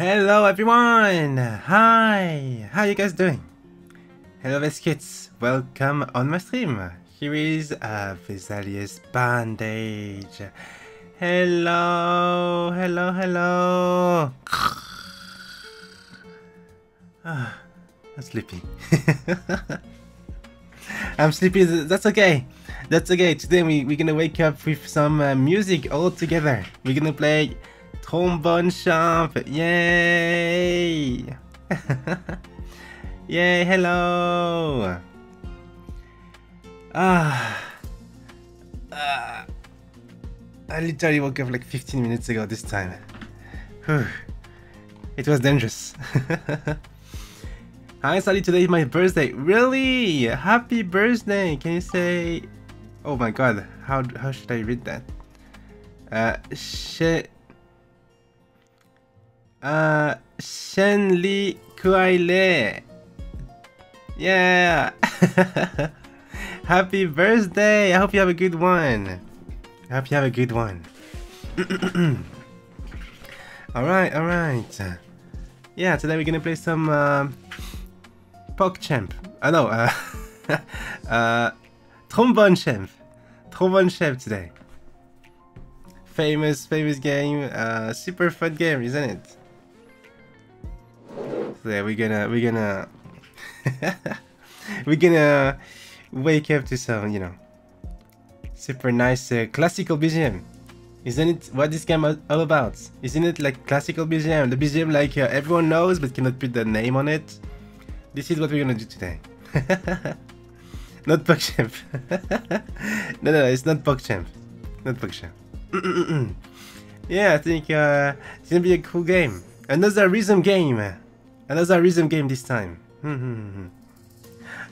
Hello everyone! Hi! How you guys doing? Hello kids, welcome on my stream. Here is a Vezalius Bandage. Hello, hello, hello. Ah, I'm sleepy. I'm sleepy, that's okay. That's okay, today we, we're gonna wake up with some uh, music all together. We're gonna play Trombone Champ, yay! yay, hello! Ah, ah, I literally woke up like 15 minutes ago this time. Whew. It was dangerous. Hi Sally, today is my birthday. Really? Happy birthday! Can you say... Oh my god, how, how should I read that? Uh, shit. Uh, Shen Li Kuai Yeah! Happy birthday! I hope you have a good one. I hope you have a good one. alright, alright. Yeah, today we're gonna play some uh, PogChamp. I know, uh, uh, Trombone Champ. Trombone Champ today. Famous, famous game. Uh, super fun game, isn't it? Yeah, we're gonna, we're gonna, we're gonna wake up to some, you know, super nice uh, classical BGM. Isn't it what this game all about? Isn't it like classical BGM? The BGM like uh, everyone knows but cannot put the name on it? This is what we're gonna do today. not PogChamp. no, no, no, it's not PogChamp. Not PogChamp. yeah, I think uh, it's gonna be a cool game. Another rhythm game. Another rhythm game this time.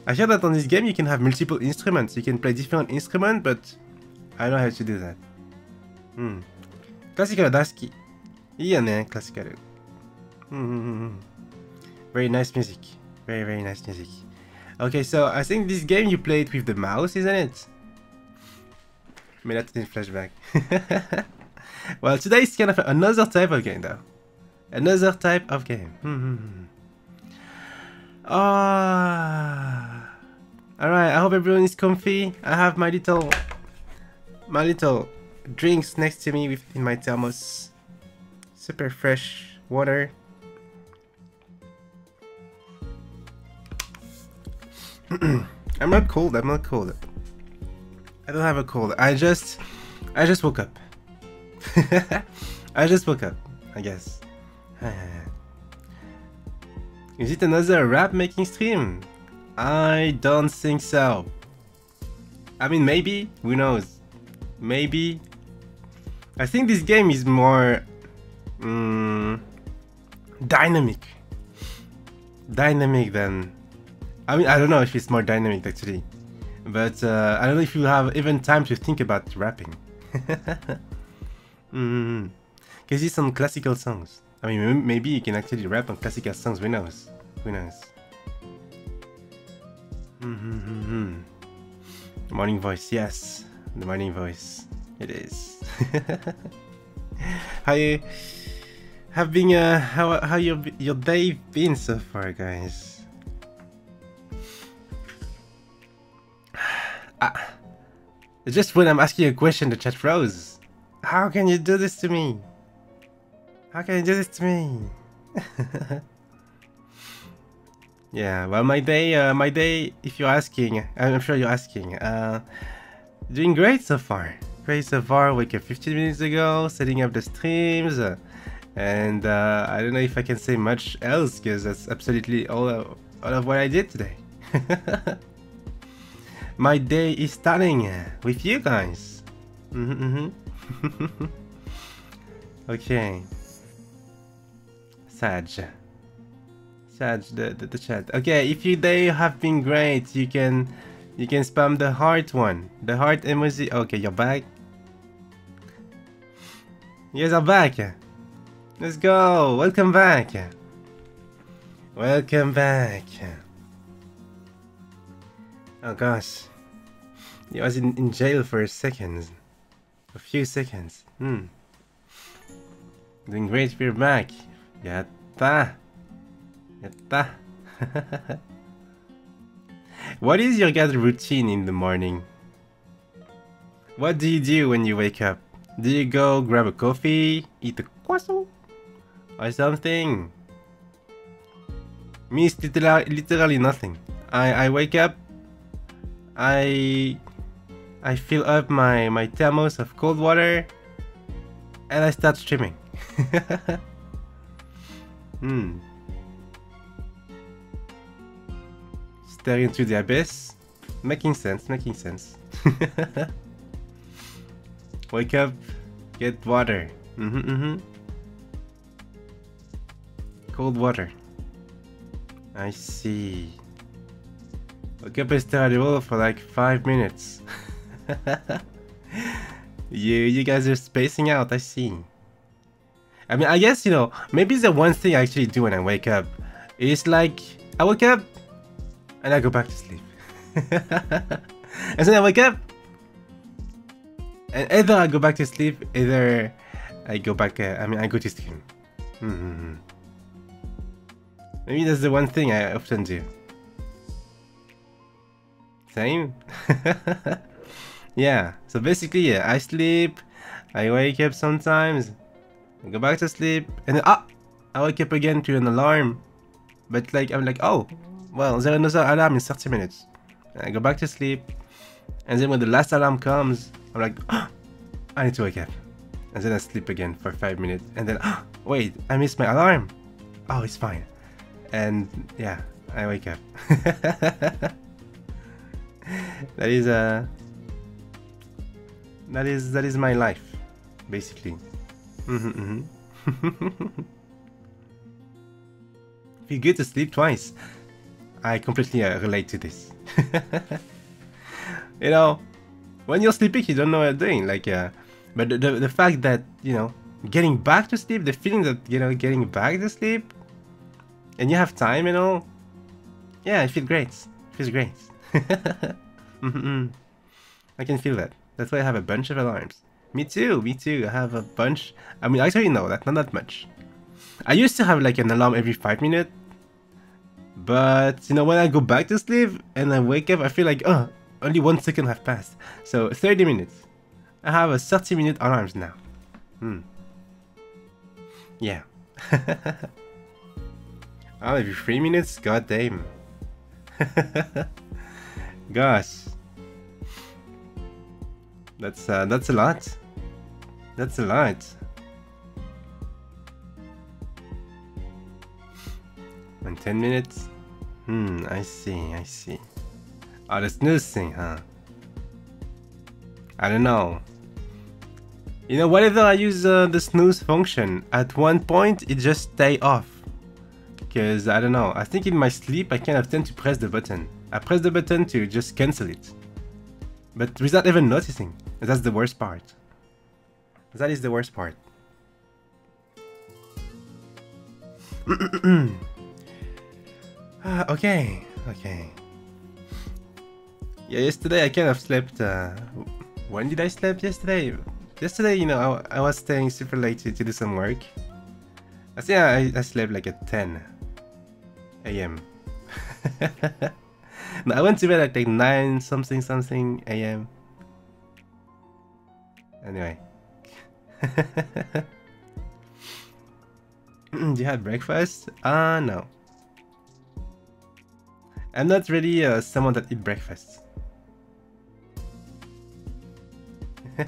I hear that on this game you can have multiple instruments. You can play different instruments, but I don't know how to do that. うん。クラシカル大好き。いいよね、クラシカル。うんうんうん。Very nice music. Very, very nice music. Okay, so I think this game you played with the mouse, isn't it? I mean, that's in flashback. well, today is kind of another type of game, though. Another type of game. Ah. Alright, I hope everyone is comfy. I have my little... My little drinks next to me with, in my thermos. Super fresh water. I'm not cold, I'm not cold. I don't have a cold. I just... I just woke up. I just woke up, I guess. Is it another rap making stream? I don't think so. I mean, maybe, who knows? Maybe. I think this game is more um, dynamic. Dynamic than. I mean, I don't know if it's more dynamic actually. But uh, I don't know if you have even time to think about rapping. mm. Cause it's some classical songs. I mean, maybe you can actually rap on classical songs. Who knows? Who knows? Morning voice, yes, the morning voice. It is. how you have been? Uh, how how your your day been so far, guys? Ah, just when I'm asking a question, the chat froze. How can you do this to me? How can you do this to me? yeah, well, my day, uh, my day, if you're asking, I'm sure you're asking, uh, doing great so far. Great so far, up 15 minutes ago, setting up the streams, uh, and uh, I don't know if I can say much else, because that's absolutely all of, all of what I did today. my day is starting with you guys. Mm -hmm, mm -hmm. okay. Sag. Sag, the, the, the chat. Okay, if your day have been great, you can you can spam the heart one. The heart emoji. Okay, you're back. You guys are back. Let's go. Welcome back. Welcome back. Oh gosh. I was in, in jail for a second. A few seconds. Hmm. Doing great, we're back. Yeah, Yatta. Yatta. what is your guys' routine in the morning? What do you do when you wake up? Do you go grab a coffee, eat a croissant, or something? Me, it's literally, literally nothing. I, I wake up, I I fill up my, my thermos of cold water, and I start streaming. hmm. Staring into the abyss. Making sense, making sense. Wake up, get water. Mm-hmm, mm-hmm. Cold water. I see. Wake up and start the wall for like five minutes. you you guys are spacing out, I see. I mean, I guess, you know, maybe the one thing I actually do when I wake up is like, I wake up and I go back to sleep. and then I wake up and either I go back to sleep, either I go back, uh, I mean, I go to sleep. Mm -hmm. Maybe that's the one thing I often do. Same? yeah, so basically, yeah, I sleep, I wake up sometimes, go back to sleep, and ah, I wake up again to an alarm. But like, I'm like, oh, well, there's another alarm in 30 minutes. And I go back to sleep, and then when the last alarm comes, I'm like, oh, I need to wake up. And then I sleep again for 5 minutes, and then, oh, wait, I missed my alarm. Oh, it's fine. And yeah, I wake up. that is uh that is that is my life basically mm-hmm, mm-hmm. feel good to sleep twice i completely uh, relate to this you know when you're sleeping you don't know what you're doing like uh but the, the, the fact that you know getting back to sleep the feeling that you know getting back to sleep and you have time and all yeah I feel great feels great I can feel that. That's why I have a bunch of alarms. Me too, me too. I have a bunch. I mean, actually, no, that's not that much. I used to have like an alarm every 5 minutes. But, you know, when I go back to sleep and I wake up, I feel like, oh, only one second have passed. So, 30 minutes. I have a 30 minute alarms now. Hmm. Yeah. oh, every 3 minutes? God damn. Gosh. That's uh, that's a lot. That's a lot. In 10 minutes? Hmm, I see, I see. Oh, the snooze thing, huh? I don't know. You know, whenever I use uh, the snooze function, at one point it just stay off. Because, I don't know, I think in my sleep I kind of tend to press the button. I press the button to just cancel it. But without even noticing. That's the worst part. That is the worst part. uh, okay, okay. Yeah, yesterday I kind of slept. Uh, when did I sleep yesterday? Yesterday, you know, I, I was staying super late to, to do some work. I think I, I slept like at 10 a.m. no, I went to bed at like 9 something something a.m. Anyway. Do you had breakfast? Uh, no. I'm not really uh, someone that eat breakfast.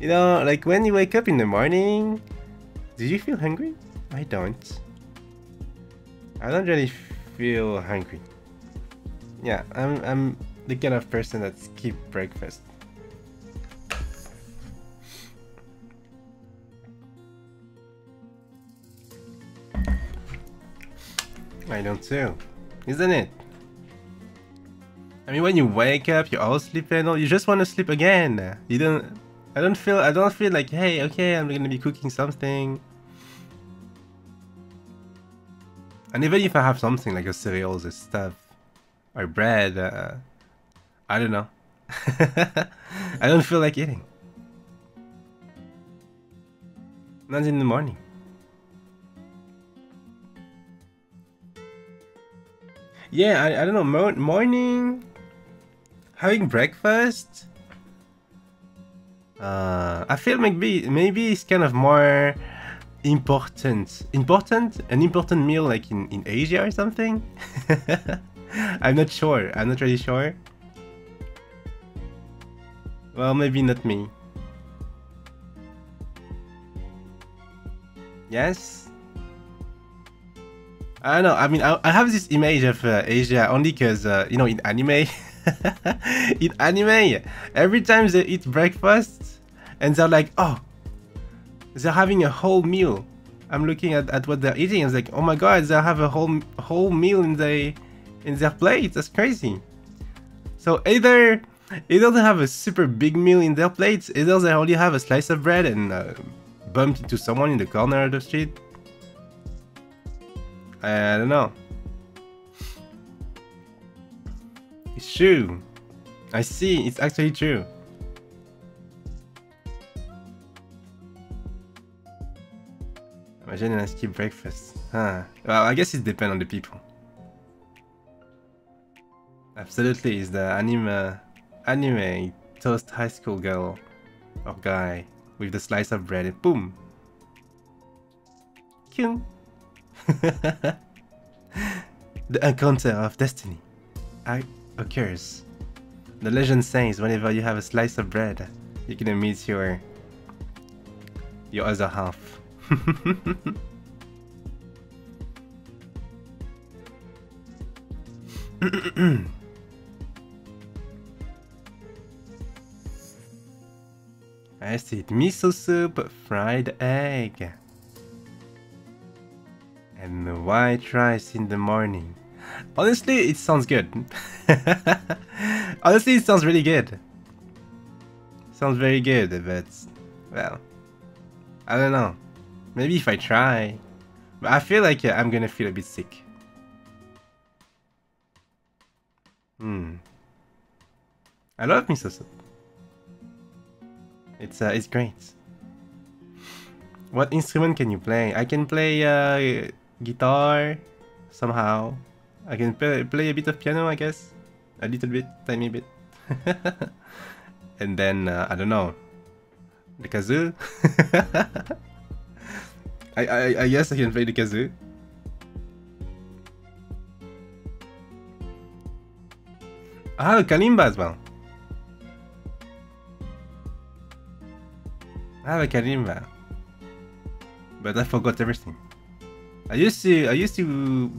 you know, like when you wake up in the morning, do you feel hungry? I don't. I don't really feel hungry. Yeah, I'm I'm the kind of person that skip breakfast. I don't too, isn't it? I mean, when you wake up, you're all sleeping, or you just want to sleep again. You don't. I don't feel. I don't feel like, hey, okay, I'm gonna be cooking something. And even if I have something like a cereals or stuff, or bread, uh, I don't know. I don't feel like eating. Not in the morning. Yeah, I, I don't know. Mo morning? Having breakfast? Uh, I feel maybe maybe it's kind of more important important an important meal like in, in Asia or something I'm not sure I'm not really sure well, maybe not me. Yes. I don't know. I mean, I, I have this image of uh, Asia only because, uh, you know, in anime, in anime, every time they eat breakfast and they're like, oh, they're having a whole meal. I'm looking at, at what they're eating. It's like, oh my god, they have a whole whole meal in the in their plate. That's crazy. So either either they have a super big meal in their plates, either they only have a slice of bread and uh, bumped into someone in the corner of the street. I don't know. It's true. I see, it's actually true. Imagine a skip breakfast. Huh. Well, I guess it depends on the people. Absolutely, it's the anime, anime toast high school girl or guy with the slice of bread and boom. Kyung. the encounter of destiny occurs. The legend says whenever you have a slice of bread, you're gonna meet your your other half. I see miso soup, fried egg, and white rice in the morning. Honestly, it sounds good. Honestly, it sounds really good. Sounds very good, but, well, I don't know. Maybe if I try. But I feel like I'm gonna feel a bit sick. Hmm. I love miso soup. It's uh, it's great. What instrument can you play? I can play uh, guitar somehow. I can play, play a bit of piano, I guess. A little bit, tiny bit. and then, uh, I don't know, the kazoo. I, I, I guess I can play the kazoo. I have a kalimba as well. I have a kalimba. But I forgot everything. I used to I used to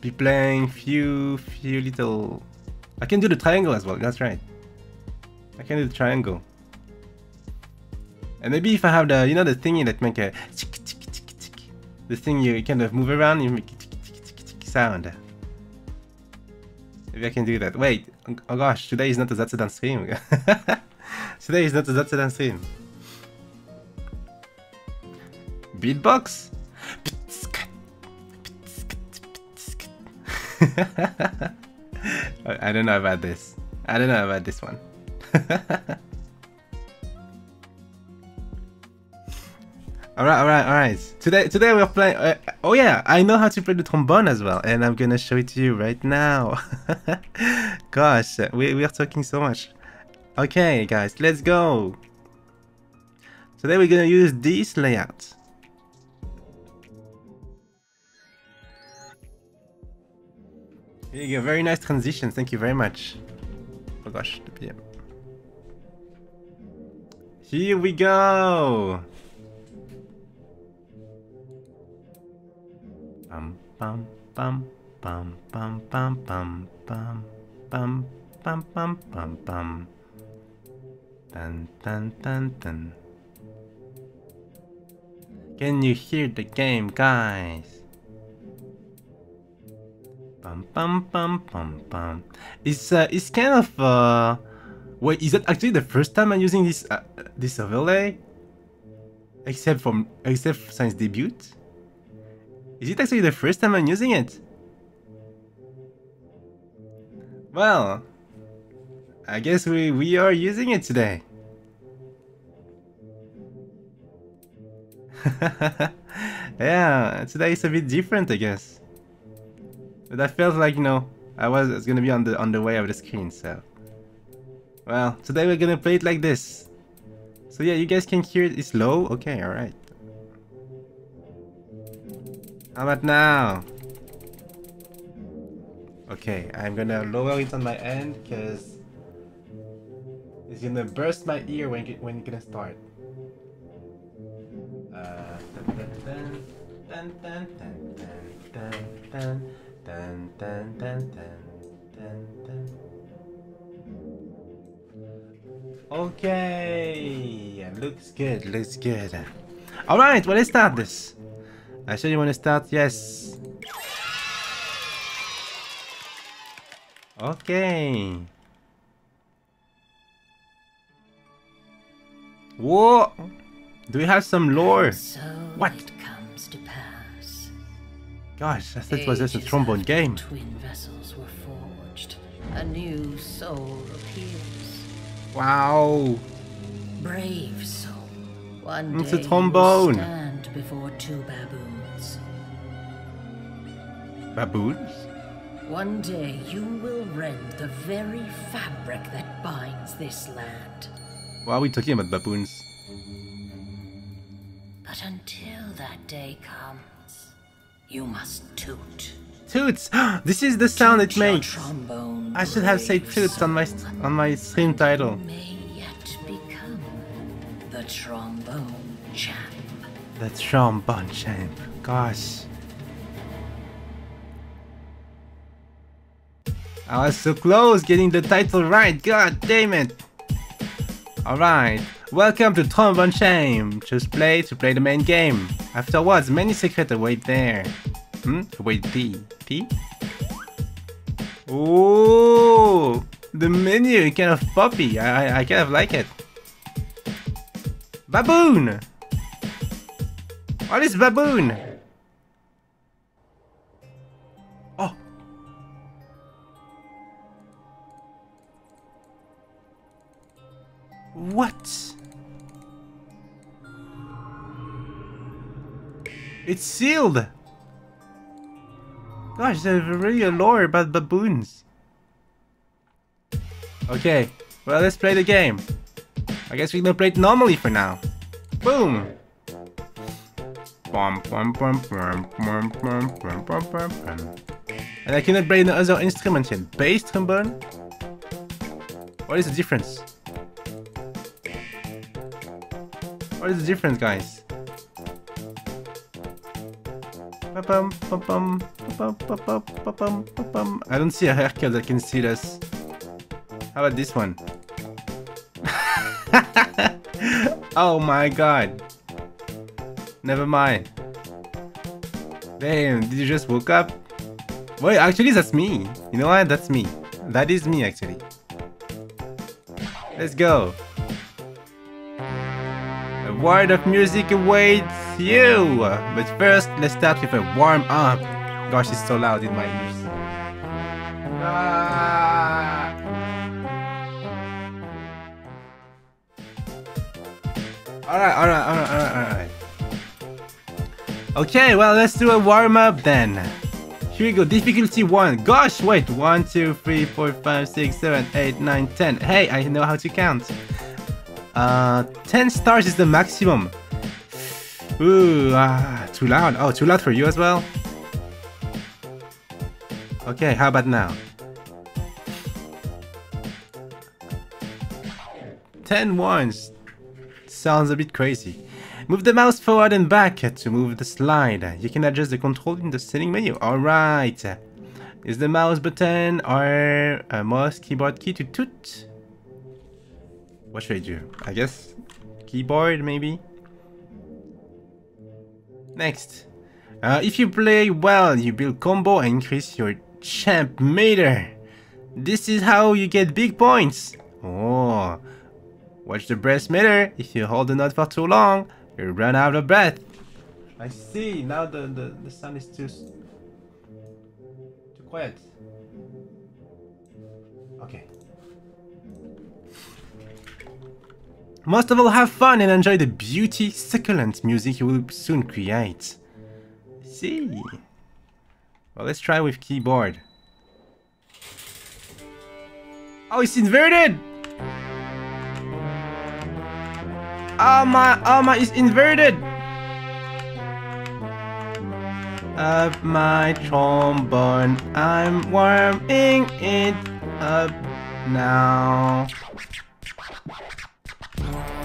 be playing few few little I can do the triangle as well, that's right. I can do the triangle. And maybe if I have the you know the thingy that make a the thing you kind of move around, you make a sound. Maybe I can do that. Wait, oh gosh, today is not a Zatsudan stream. today is not a Zatsudan stream. Beatbox? I don't know about this. I don't know about this one. Alright, alright, alright. Today, today we're playing. Uh, oh yeah, I know how to play the trombone as well, and I'm gonna show it to you right now. Gosh, we we are talking so much. Okay, guys, let's go. Today we're gonna use this layout. Go. Very nice transition. Thank you very much. Oh gosh, the PM. Here we go. Bum bum bum bum bum bum bum bum bum bum bum bum bum dun dun dun dun Can you hear the game guys? Bum bum bum bum bum It's uh it's kind of uh Wait, is that actually the first time I'm using this uh, this overlay? Except from except since debut? Is it actually the first time I'm using it? Well, I guess we, we are using it today. yeah, today is a bit different, I guess. But I felt like, you know, I was, was gonna be on the on the way of the screen, so. Well, today we're gonna play it like this. So yeah, you guys can hear it. It's low. Okay, all right. How about now? Okay, I'm gonna lower it on my end because it's gonna burst my ear when when you're gonna start. Uh, dun, dun, dun, Dun, dun, dun, Okay, looks good, looks good. All right, well, let's start this. I said you want to start, yes. Okay. Whoa! Do we have some lore? So what? Gosh, I thought it was just a trombone game. Twin vessels were forged. A new soul appears. Wow. Brave soul. One It's day a you trombone. will stand before two baboons. Baboons? One day you will rend the very fabric that binds this land. Why are we talking about baboons? But until that day comes, you must toot. Toots! this is the sound it Toot your makes. I should have said toots on my on my stream title. may yet become the trombone champ. The trombone champ. Gosh. I was so close getting the title right. God damn it. Alright. Welcome to Trombone Champ. Just play to play the main game. Afterwards, many secrets await there. Hmm? Wait, P. P? Ooh! The menu, kind of poppy. I, I, I kind of like it. Baboon! What is baboon? Oh. What? It's sealed! Gosh, there's really a lore about baboons. Okay, well let's play the game. I guess we can play it normally for now. Boom! And I cannot play the other instruments. yet. Bass trombone? What is the difference? What is the difference, guys? I don't see a haircut that can see this. How about this one? oh my god. Never mind. Damn, did you just woke up? Wait, actually that's me. You know what? That's me. That is me actually. Let's go. A world of music awaits you! But first, let's start with a warm up. Gosh, it's so loud in my ears. Ah! Alright, alright, alright, alright, alright. Okay, well, let's do a warm up then. Here we go, difficulty 1. Gosh, wait, 1, 2, 3, 4, 5, 6, 7, 8, 9, 10. Hey, I know how to count. Uh, 10 stars is the maximum. Ooh, ah, too loud. Oh, too loud for you as well? Okay, how about now? 10 ones. Sounds a bit crazy. Move the mouse forward and back to move the slide. You can adjust the control in the setting menu. Alright. Is the mouse button or a mouse keyboard key to toot? What should I do? I guess keyboard maybe? Next. Uh, if you play well, you build combo and increase your champ meter. This is how you get big points. Oh. Watch the breath meter. If you hold the note for too long, you run out of breath. I see. Now the, the, the sound is too, too quiet. Okay. Most of all, have fun and enjoy the beauty, succulent music you will soon create. See. Well, let's try with keyboard. Oh, it's inverted! Oh my, oh my, it's inverted! Up my trombone, I'm warming it up now.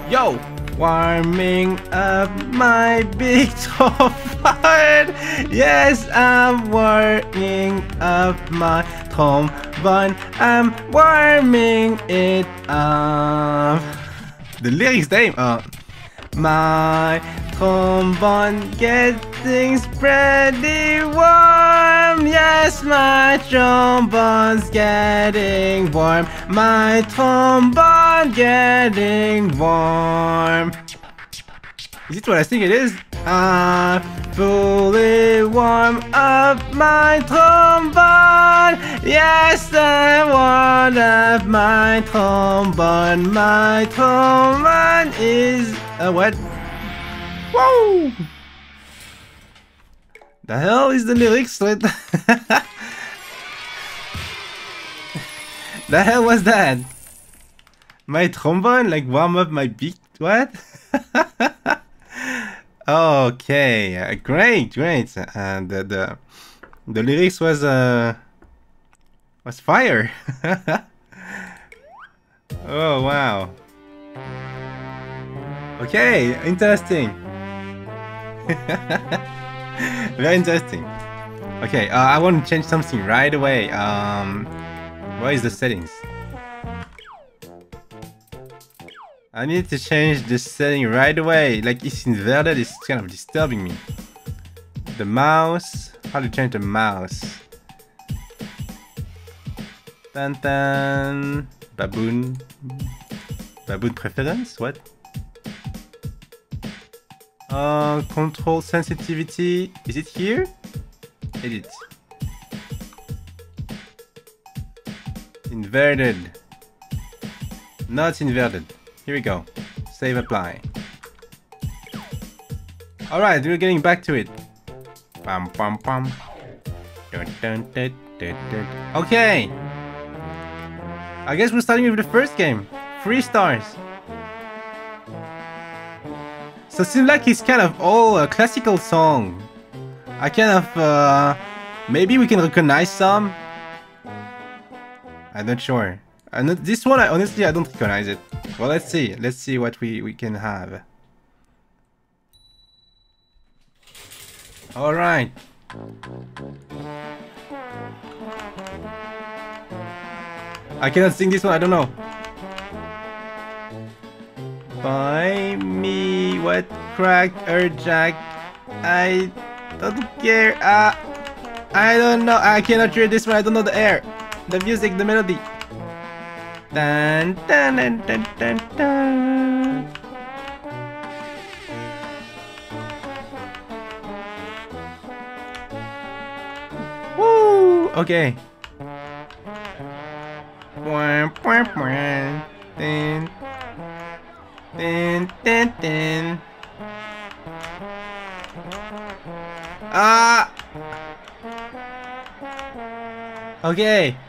Yo! Warming up my big trombone. Yes, I'm warming up my trombone. I'm warming it up. The lyrics name uh my trombone getting pretty warm. Yes, my trombone's getting warm. My trombone getting warm. Is it what I think it is? I fully warm up my trombone. Yes, I warm up my trombone. My trombone is a what? Whoa! The hell is the lyrics? What? the hell was that? My trombone like warm up my beat? What? okay, uh, great, great. And uh, the the lyrics was uh was fire. oh wow. Okay, interesting. Very interesting. Okay, uh, I want to change something right away. Um, where is the settings? I need to change the setting right away. Like it's inverted, it's kind of disturbing me. The mouse. How to change the mouse? Dun dun. Baboon. Baboon preference? What? Uh, control sensitivity. Is it here? Edit. Inverted. Not inverted. Here we go. Save apply. Alright, we're getting back to it. Pam. Dun, dun, dun, dun, dun. Okay. I guess we're starting with the first game. Three stars. So it seems like it's kind of all a classical song. I kind of, uh, maybe we can recognize some. I'm not sure. And this one, I, honestly, I don't recognize it. Well, let's see. Let's see what we, we can have. Alright. I cannot sing this one, I don't know. Buy me what crack or jack. I don't care. Uh, I don't know. I cannot hear this one. I don't know the air. The music, the melody. Dun, dun, dun, dun, dun, dun. Woo! Okay. Dun, dun, dun, dun. Ah! Okay.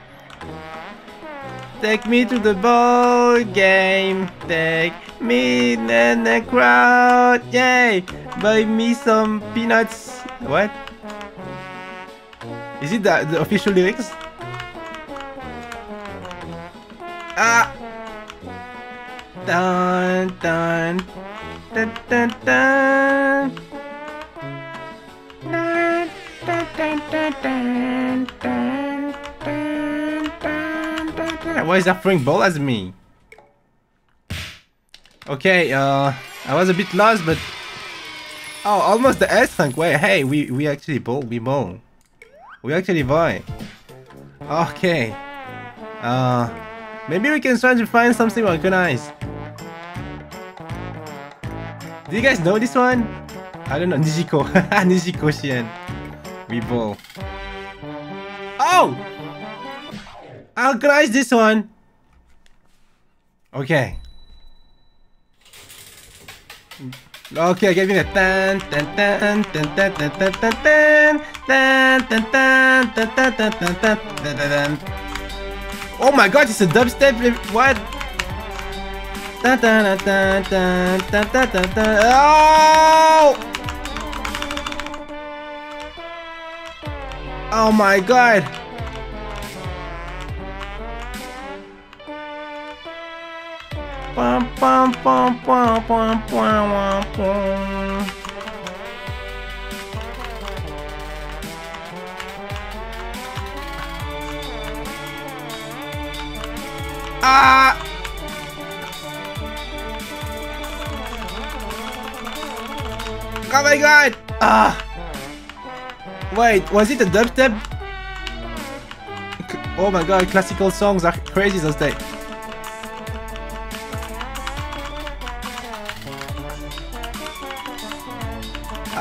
Take me to the ball game. Take me in the crowd. Yay! Buy me some peanuts. What? Is it the, the official lyrics? Ah! Dun dun dun dun dun. Dun, dun, dun, dun, dun, dun, dun, dun. Why is that throwing ball as me? Okay, uh, I was a bit lost, but oh, almost the S rank. Wait, hey, we we actually bowl, we bowl, we actually buy. Okay, uh, maybe we can try to find something organized. Do you guys know this one? I don't know, Nijiko. Nijiko Shien. We bowl. Oh! I'll organize this one. Okay. Okay, give me the tan Oh my god, it's a dubstep. What? Dun. Oh! Oh my god! Ah! Oh my god! Ah! Wait, was it a dubstep? Oh my god, classical songs are crazy those days.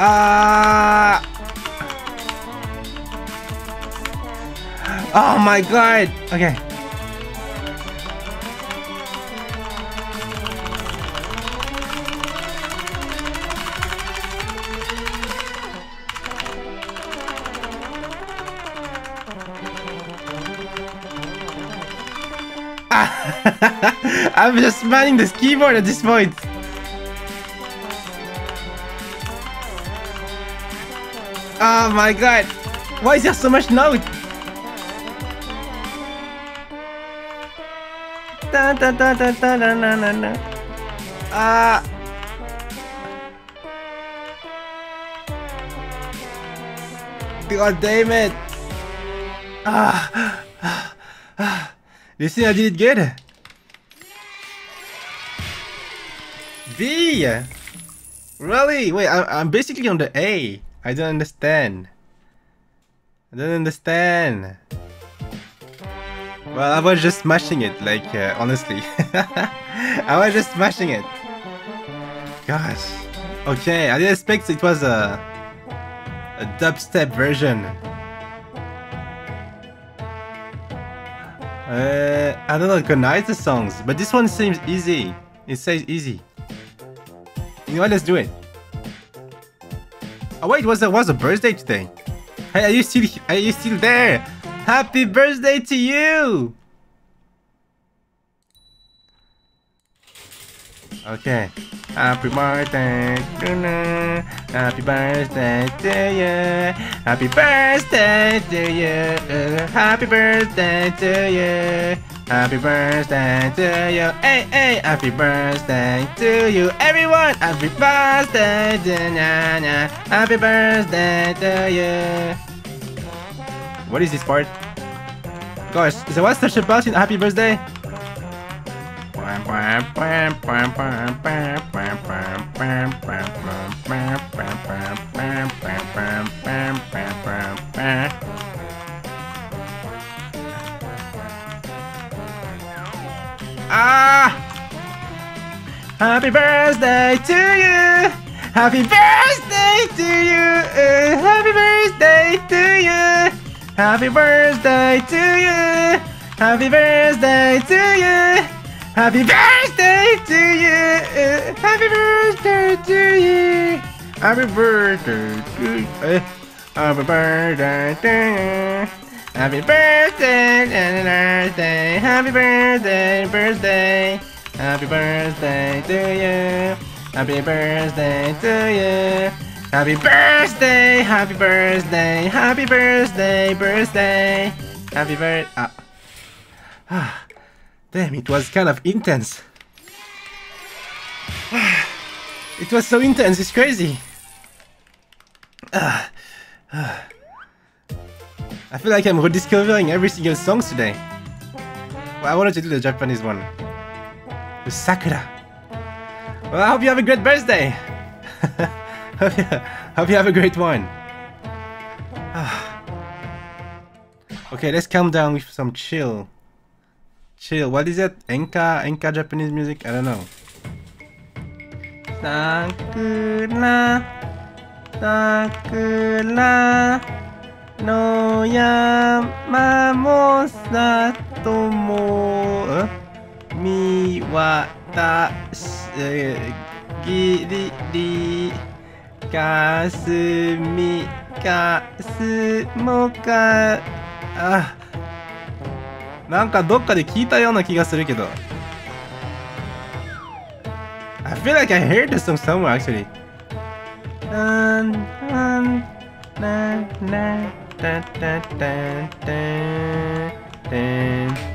Ah! Oh my god! Okay. I'm just manning this keyboard at this point. Oh my god. Why is there so much note? Dun, dun, dun, dun, dun, dun, dun, dun, dun. Ah. God damn it. Ah. ah. ah. See I did it good? B! Really? Wait, I, I'm basically on the A. I don't understand. I don't understand. Well, I was just smashing it, like, uh, honestly. I was just smashing it. Gosh. Okay, I didn't expect it was a, a dubstep version. Uh, I don't recognize the songs, but this one seems easy. It says easy. You know what? Let's do it. Oh wait, was it was a birthday today? Hey, are you still are you still there? Happy birthday to you! Okay. Happy birthday you. Happy birthday to you. Happy birthday to you. Happy birthday to you. Happy birthday to you. Hey, hey, happy birthday to you. Everyone, happy birthday to na na. Happy birthday to you. What is this part? Gosh, is what's the about in happy birthday? Ah! Happy birthday to you! Happy birthday to you! Uh, happy birthday to you! Happy birthday to you! Happy birthday to you! Happy birthday to you! Happy birthday to you! Happy birthday to you! Happy birthday to you! Happy birthday, birthday, happy birthday, birthday, happy birthday to you, happy birthday to you, happy birthday, happy birthday, happy birthday, birthday, happy birthday. Ah. damn, it was kind of intense. it was so intense, it's crazy. I feel like I'm rediscovering every single song today. Well, I wanted to do the Japanese one. The Sakura. Well, I hope you have a great birthday. hope you have a great one. okay, let's calm down with some chill. Chill. What is that? Enka? Enka Japanese music? I don't know. Sakura. Sakura. No yama mo. Eh? Mi wa ta eh, giri. Kasumi. Kasumo ka. Ah. なんかどっかで聞いたような気がするけど。I feel like I heard this song somewhere actually. なんなんななたたたたた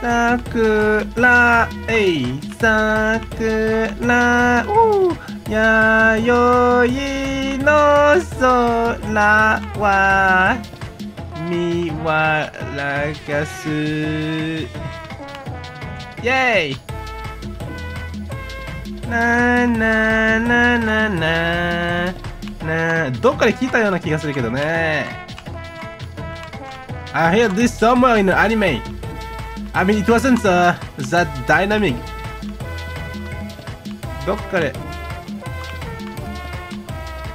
さくらえいさくらうやよいの空は見わらかすイェイななななななどっかで聞いたような気がするけどね I heard this somewhere in the anime I mean it wasn't uh, that dynamic どっかで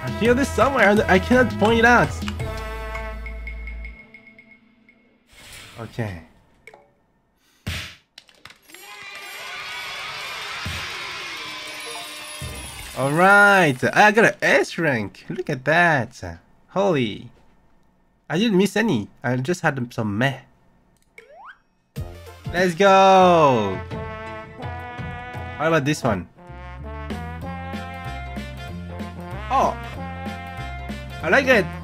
I hear this somewhere and I cannot point it out Okay Alright, I got an S rank. Look at that. Holy. I didn't miss any. I just had some meh. Let's go. How about this one? Oh. I like it.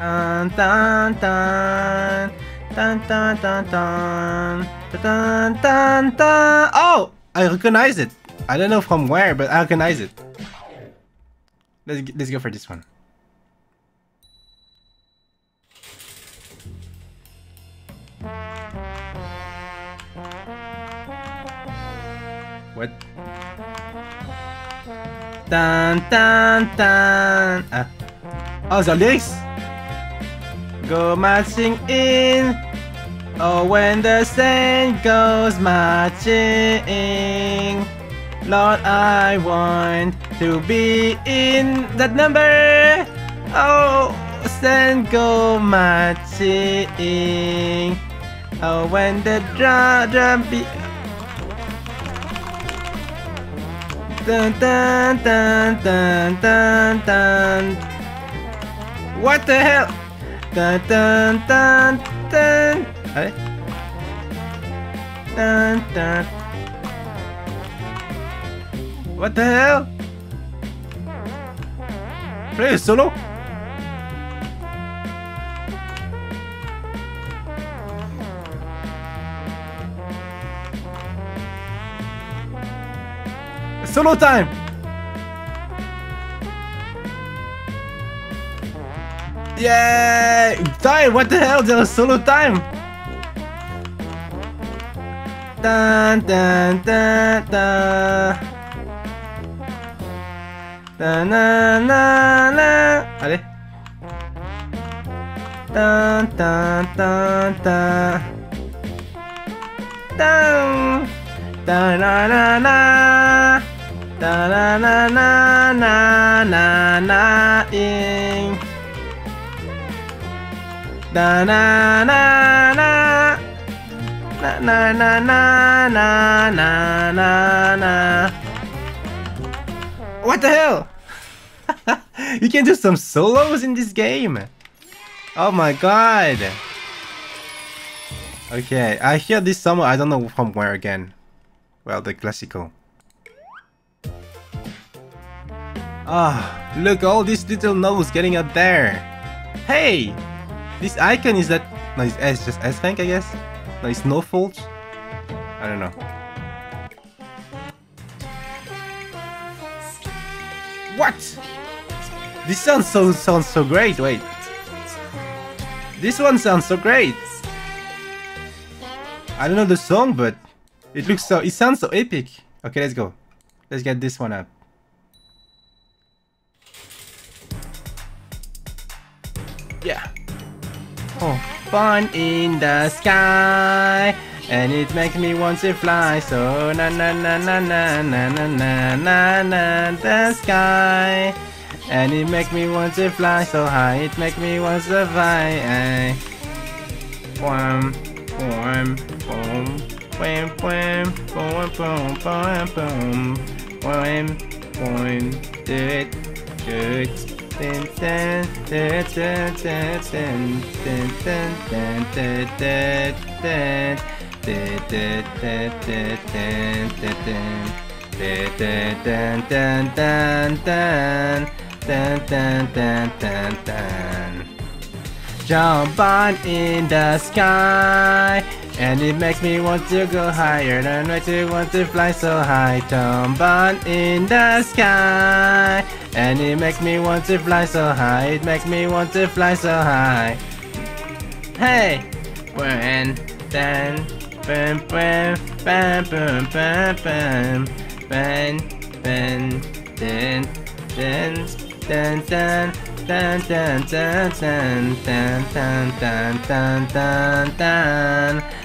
Dun, dun, dun. Dun, dun, dun, dun. Dun, dun, dun. Oh! I recognize it. I don't know from where, but I recognize it. Let's let's go for this one. What? Dun dun dun. Ah. Oh, the lyrics. Go marching in. Oh, when the sun goes marching. Lord, I want to be in that number. Oh, send go marching. Oh, when the drum drum beat. Dun dun dun dun dun dun. What the hell? Dun dun dun dun. Hey. Dun dun. What the hell? Play solo? Solo time! Yay! Time! What the hell? There was solo time! Dun dun dun dun ななななあれタンタンタンタンタンタラララタラララララライン Na na na na. Na na na na na na na na. What the hell? you can do some solos in this game. Oh my god. Okay, I hear this somewhere. I don't know from where again. Well, the classical. Ah, oh, look, all these little notes getting up there. Hey, this icon is that. No, it's, it's just S rank, I guess. No, it's no fault. I don't know. What? This sounds so sounds so great. Wait. This one sounds so great. I don't know the song, but it looks so. It sounds so epic. Okay, let's go. Let's get this one up. Yeah. Oh, fun in the sky. And it makes me want to fly So na na na na na na na na na na the sky And it makes me want to fly so high It makes me want to fly Boom, boom, boom Boom, boom, boom, boom, boom, boom Boom, boom Do it, do it Jump on in the sky and it makes me want to go higher and makes me want to fly so high on in the sky and it makes me want to fly so high It makes me want to fly so high Hey! When then bam bam bam bam bam bam bam bam then then dun dun dun dun dun dun dun dun dun dun dun dun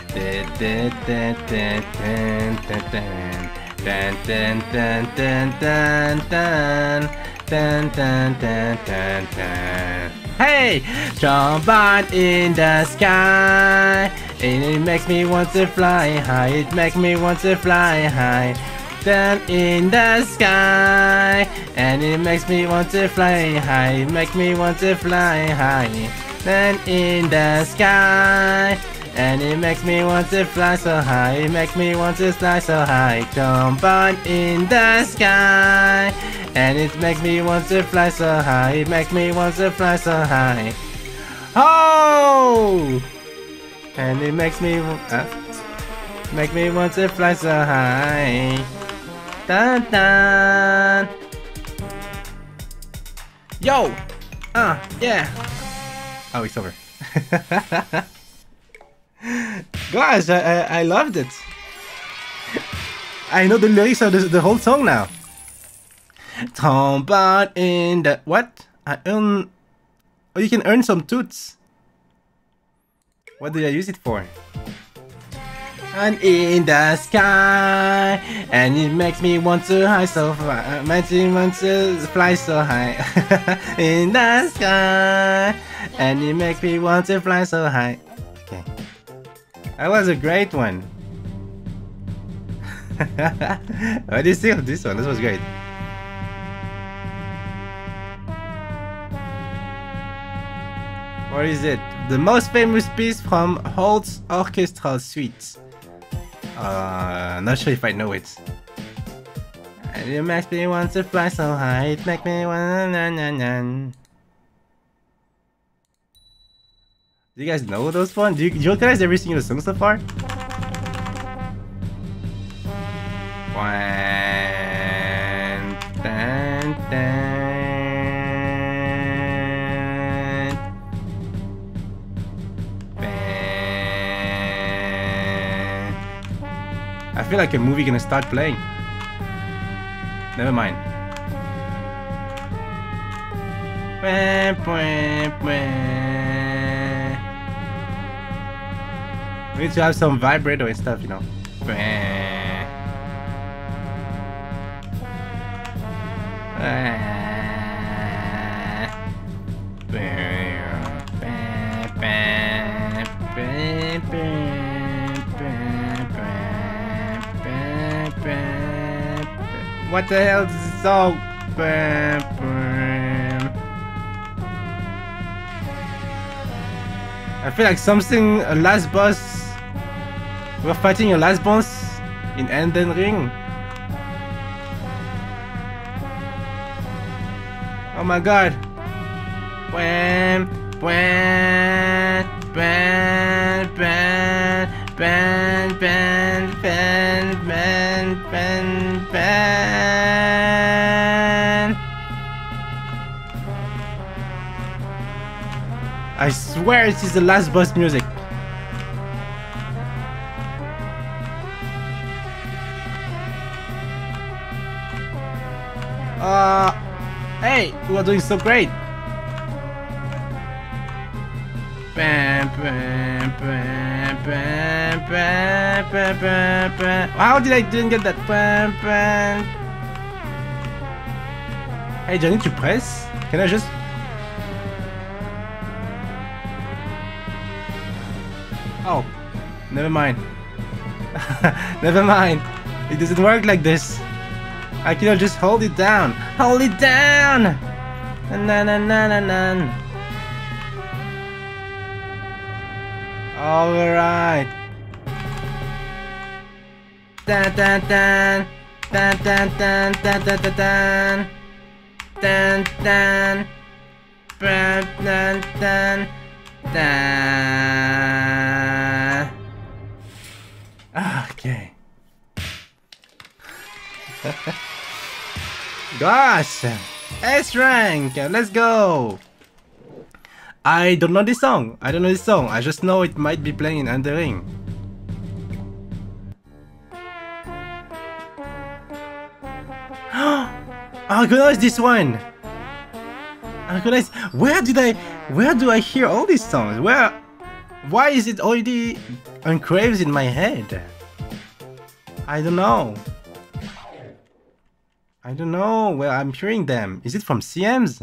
Hey! jump on in the sky. And It makes me want to fly high. It makes me want to fly high. Down in the sky. And it makes me want to fly high. It makes me want to fly high. Down in the sky and it makes me want to fly so high it makes me want to fly so high on in the sky and it makes me want to fly so high it makes me want to fly so high oh and it makes me uh, make me want to fly so high Dun dun. Yo! Uh, yeah. Oh, it's over. Guys, I, I, I loved it. I know the lyrics of the, the whole song now. Tombat in the what? I earn. Oh, you can earn some toots. What did I use it for? and in the sky and it makes me want to high so far makes me want to fly so high in the sky and it makes me want to fly so high okay that was a great one. What do you think of this one? This was great. What is it? The most famous piece from Holst's orchestral suite. Uh, not sure if I know it. It makes me want to fly so high, it makes me want na na na. Do you guys know those fun? Do you, do you guys ever sing the song so far? I feel like a movie gonna start playing. Never mind. Bam, bam, bam. We need to have some vibrato and stuff, you know. What the hell is this song? I feel like something, a last boss. We're fighting your last boss in Elden Ring. Oh my god. Wham, wham, ban, ban, ban, ban, ban, ban, ban, ban. I swear this is the last boss music. Uh, hey, are doing so great. Bam, bam, bam, bam, bam, bam, bam, bam. How did I didn't get that? Bam, bam. Hey, Johnny, tu press? Can I just? Oh, never mind. never mind. It doesn't work like this. I cannot just hold it down. Hold it down! Na na na na na. All right. Dun dun dun. Dun dun dun dun dun dun dun. Dun. Dun dun dun. Dun. Ah, okay. Gosh! S rank! Let's go! I don't know this song. I don't know this song. I just know it might be playing in Elden Ring. I recognize this one! I recognize- Where did I- Where do I hear all these songs? Where- Why is it already engraved in my head? I don't know. I don't know where I'm hearing them. Is it from CMs?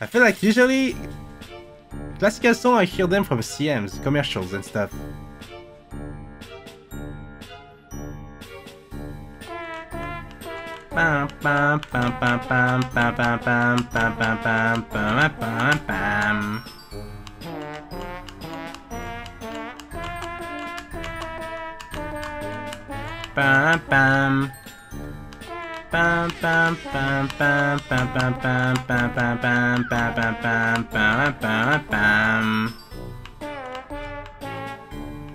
I feel like usually classical song I hear them from CMs, commercials and stuff. Bam, bam, bam, bam, bam, bam, bam, bam, bam, bam, bam, bam, bam, bam. Bam, bam. Bam, bam, bam, bam, bam, bam, bam, bam, bam, bam, bam, bam, bam, bam, bam, bam.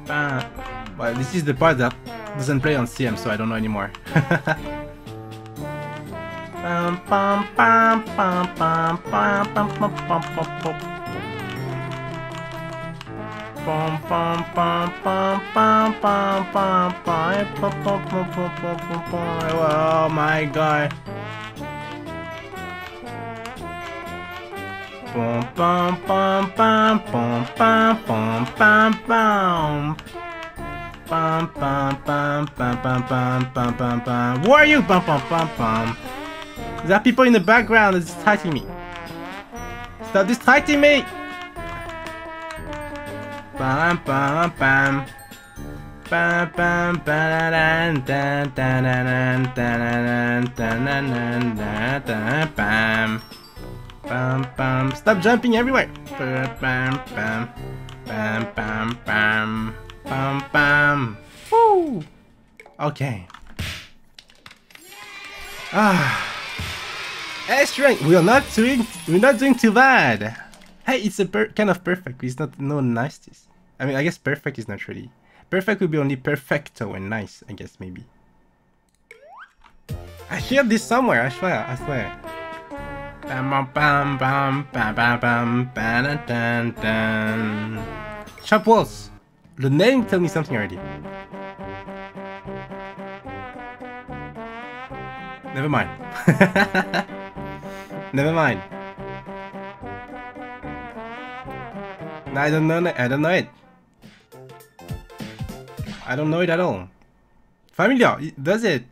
Bam. Well, this is the part that doesn't play on CM, so I don't know anymore. Bum, bum, bum, bum, bum, bum, bum, bum, bum, bum, bum. Bum, bum, bum, bum, bum, bum. Oh my god. Bum, bum, bum, bum, bum, bum, bum, bum, bum. Bum, bum, bum, bum, bum, bum, bum, bum, bum. Who are you? Bum, bum, bum, bum. There are people in the background that's distracting me. Stop distracting me! Bam bam bam. Bam bam bam bam bam bam bam bam Stop jumping everywhere. Bam bam bam bam bam bam bam. Woo. Okay. Ah. Extra. We are not doing. We're not doing too bad. Hey, it's a kind of perfect. It's not no niceties. I mean, I guess perfect is not really. Perfect would be only perfecto and nice. I guess maybe. I hear this somewhere. I swear. I swear. Shop walls. The name tell me something already. Never mind. Never mind. I don't know. I don't know it. I don't know it at all. Familiar. Does it?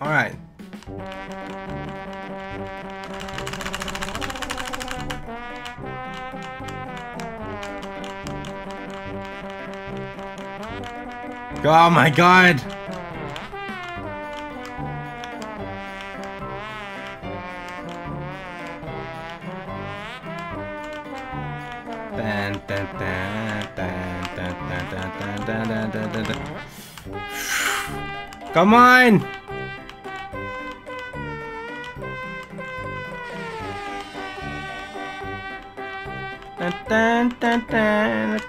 All right. Oh my god! Come on! Dun, dun, dun.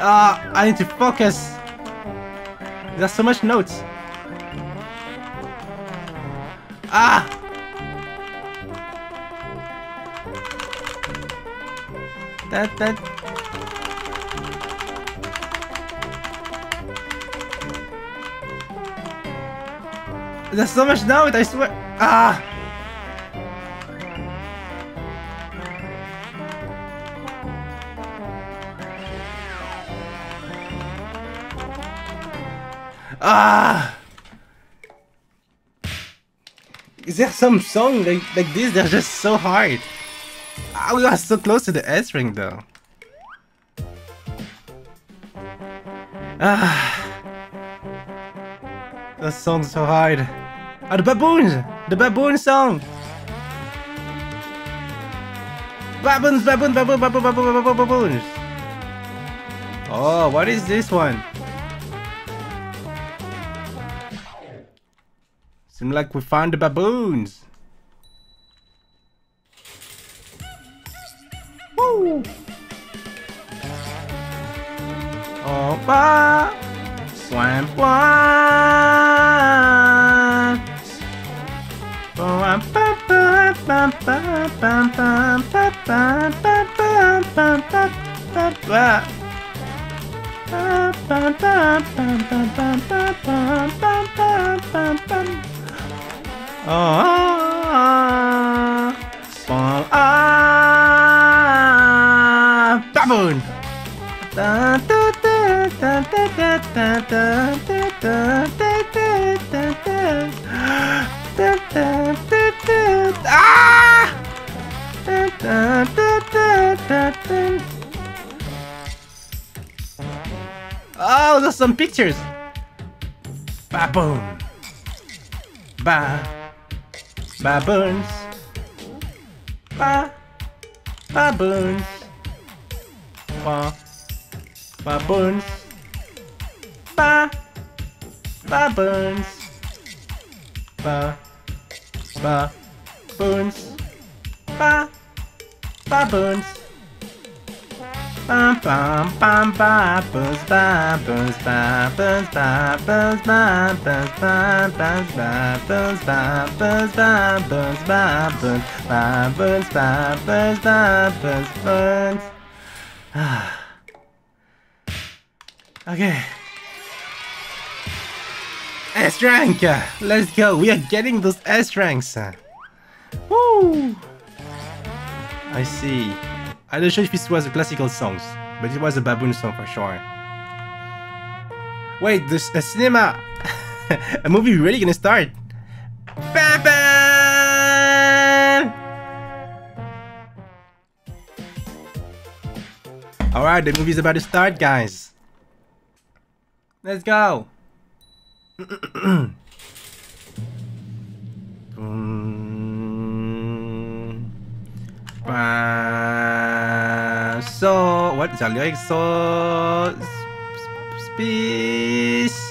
Ah, I need to focus. There's so much notes. That that. There's so much note. I swear. Ah! Ah! Is there some song like, like this? They're just so hard. Ah, we are so close to the S ring though. Ah. The song's so hard. Ah, the baboons! The baboon song! Baboons, baboons, baboons, baboons, baboons, baboons! Oh, what is this one? Seems like we found the baboons. Pictures. Baboon. Ba. Baboons. Ba. Baboons. Bobbers, Bobbers, Bobbers, Bobbers, Bobbers, Bobbers, Bobbers. Ah. Okay. S rank! Let's go! We are getting those S ranks! Woo! I see. I don't know if this was a classical song, but it was a baboon song for sure. Wait, this a cinema! a movie really gonna start? Batman! All right, the movie's about to start, guys. Let's go. So what the? So space.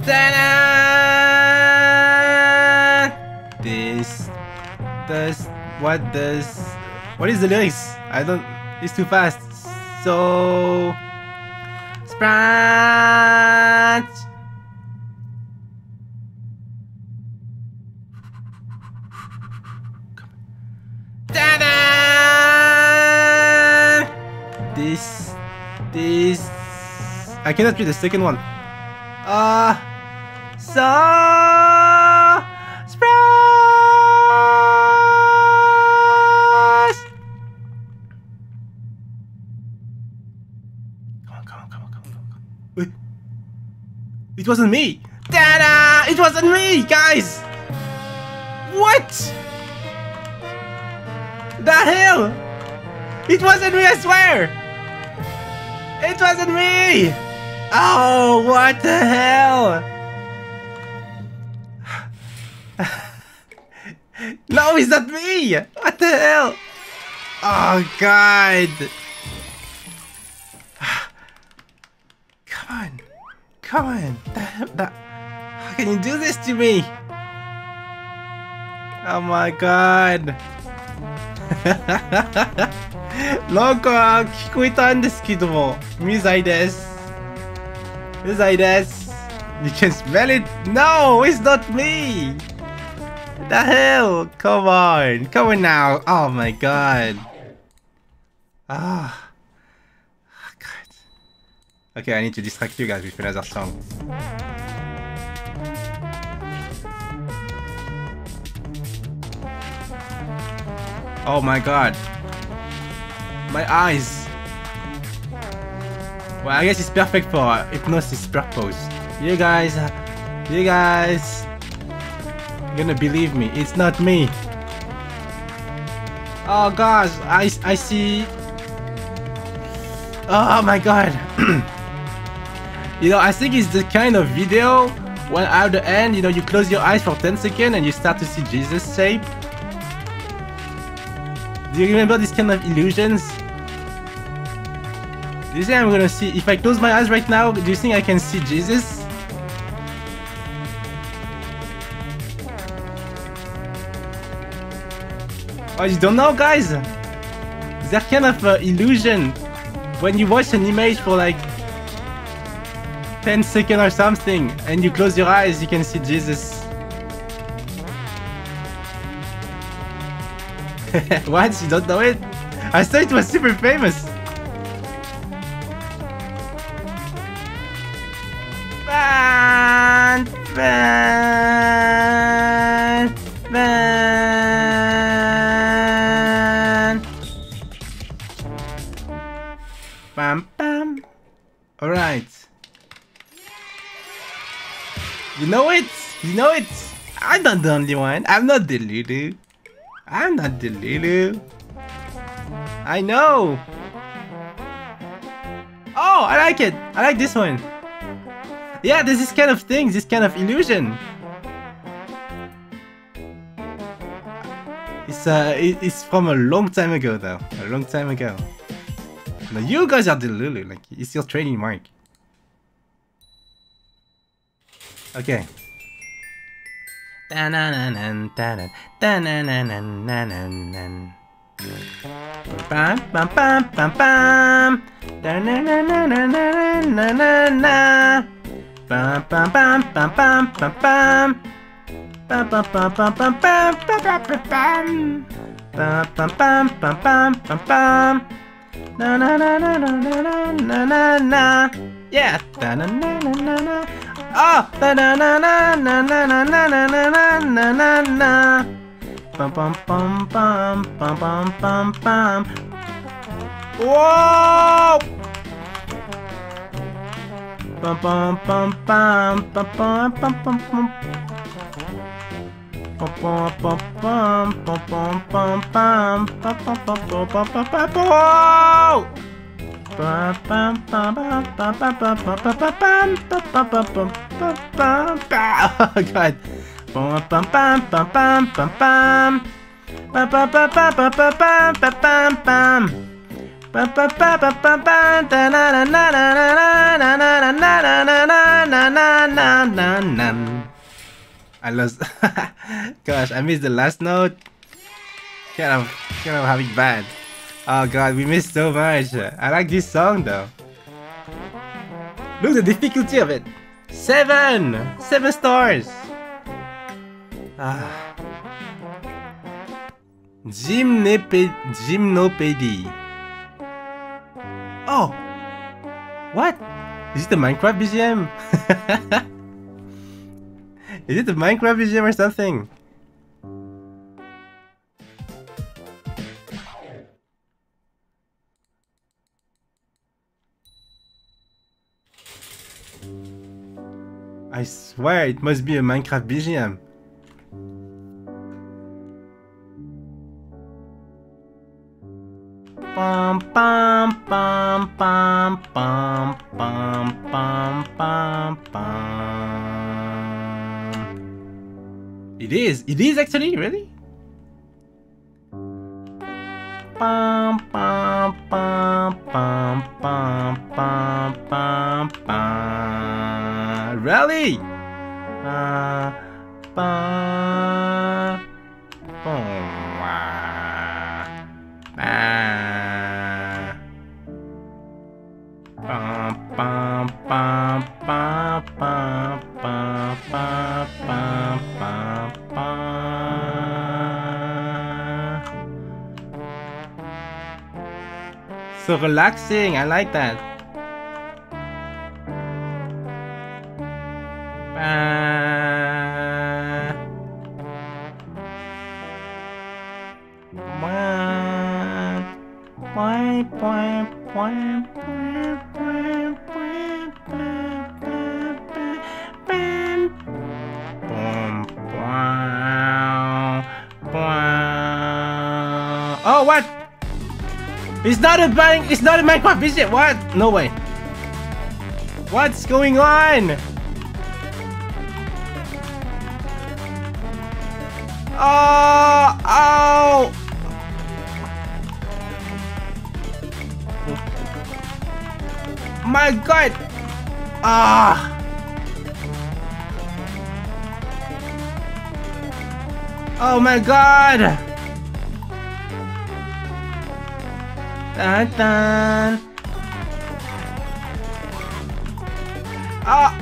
Ta-da! This, this, what does, what is the lyrics? I don't. It's too fast. So, Sprite. Ta-da! This, this, I cannot read the second one. Ah, uh, so surprise! Come on, come on, come on, come on, come on. Wait, it wasn't me. Ta-da! It wasn't me, guys. What? The hell? It wasn't me, I swear! It wasn't me! Oh, what the hell? no, it's not me! What the hell? Oh, God! Come on. Come on. That, that, how can you do this to me? Oh my god. なんか聞こえたんですけども、無罪です。無罪です。You can smell it? No, it's not me! The hell? Come on, come on now. Oh my god. Ah. Oh, god. Okay, I need to distract you guys with another song. Oh my god. My eyes. Well, I guess it's perfect for hypnosis purpose. You guys, you guys, gonna believe me. It's not me. Oh gosh, I, I see Oh my god. you know, I think it's the kind of video when at the end, you know, you close your eyes for 10 seconds and you start to see Jesus shape. Do you remember this kind of illusions? Do you think I'm gonna see, if I close my eyes right now, do you think I can see Jesus? Oh, you don't know, guys? That kind of uh, illusion when you watch an image for like 10 seconds or something and you close your eyes, you can see Jesus. what? You don't know it? I thought it was super famous. Know it? You know it? I'm not the only one. I'm not the Lulu. I'm not the Lulu. I know. Oh, I like it. I like this one. Yeah, there's this kind of thing, this kind of illusion. It's uh, it's from a long time ago though. A long time ago. No, you guys are the Lulu. Like, it's your training mark. Okay. Yeah. Da na na na na na na na na na na na na na. Bum bum bum bum bum bum bum bum. Whoa. Bum bum bum bum bum bum bum bum bum. Bum bum bum bum bum bum bum bum bum bum bum bum bum bum Oh god. I lost. Gosh, I missed the last note. Kind of, kind of having bad. Oh god, we missed so much. I like this song though. Look at the difficulty of it. Seven, seven stars. Ah. Gymnoped Gymnopédie. Oh. What? Is it the Minecraft BGM? Is it the Minecraft BGM or something? I swear it must be a Minecraft BGM. Pam pam pam pam pam pam pam pam pam. It is. It is actually really. Pam. Really? Pam pam pam pam pam pam so relaxing. I like that. Uh, oh, what? It's not a bank. It's not a Minecraft, is it? What? No way. What's going on? Oh! Oh! My God! Ah! Oh my God! Dun, dun. Ah!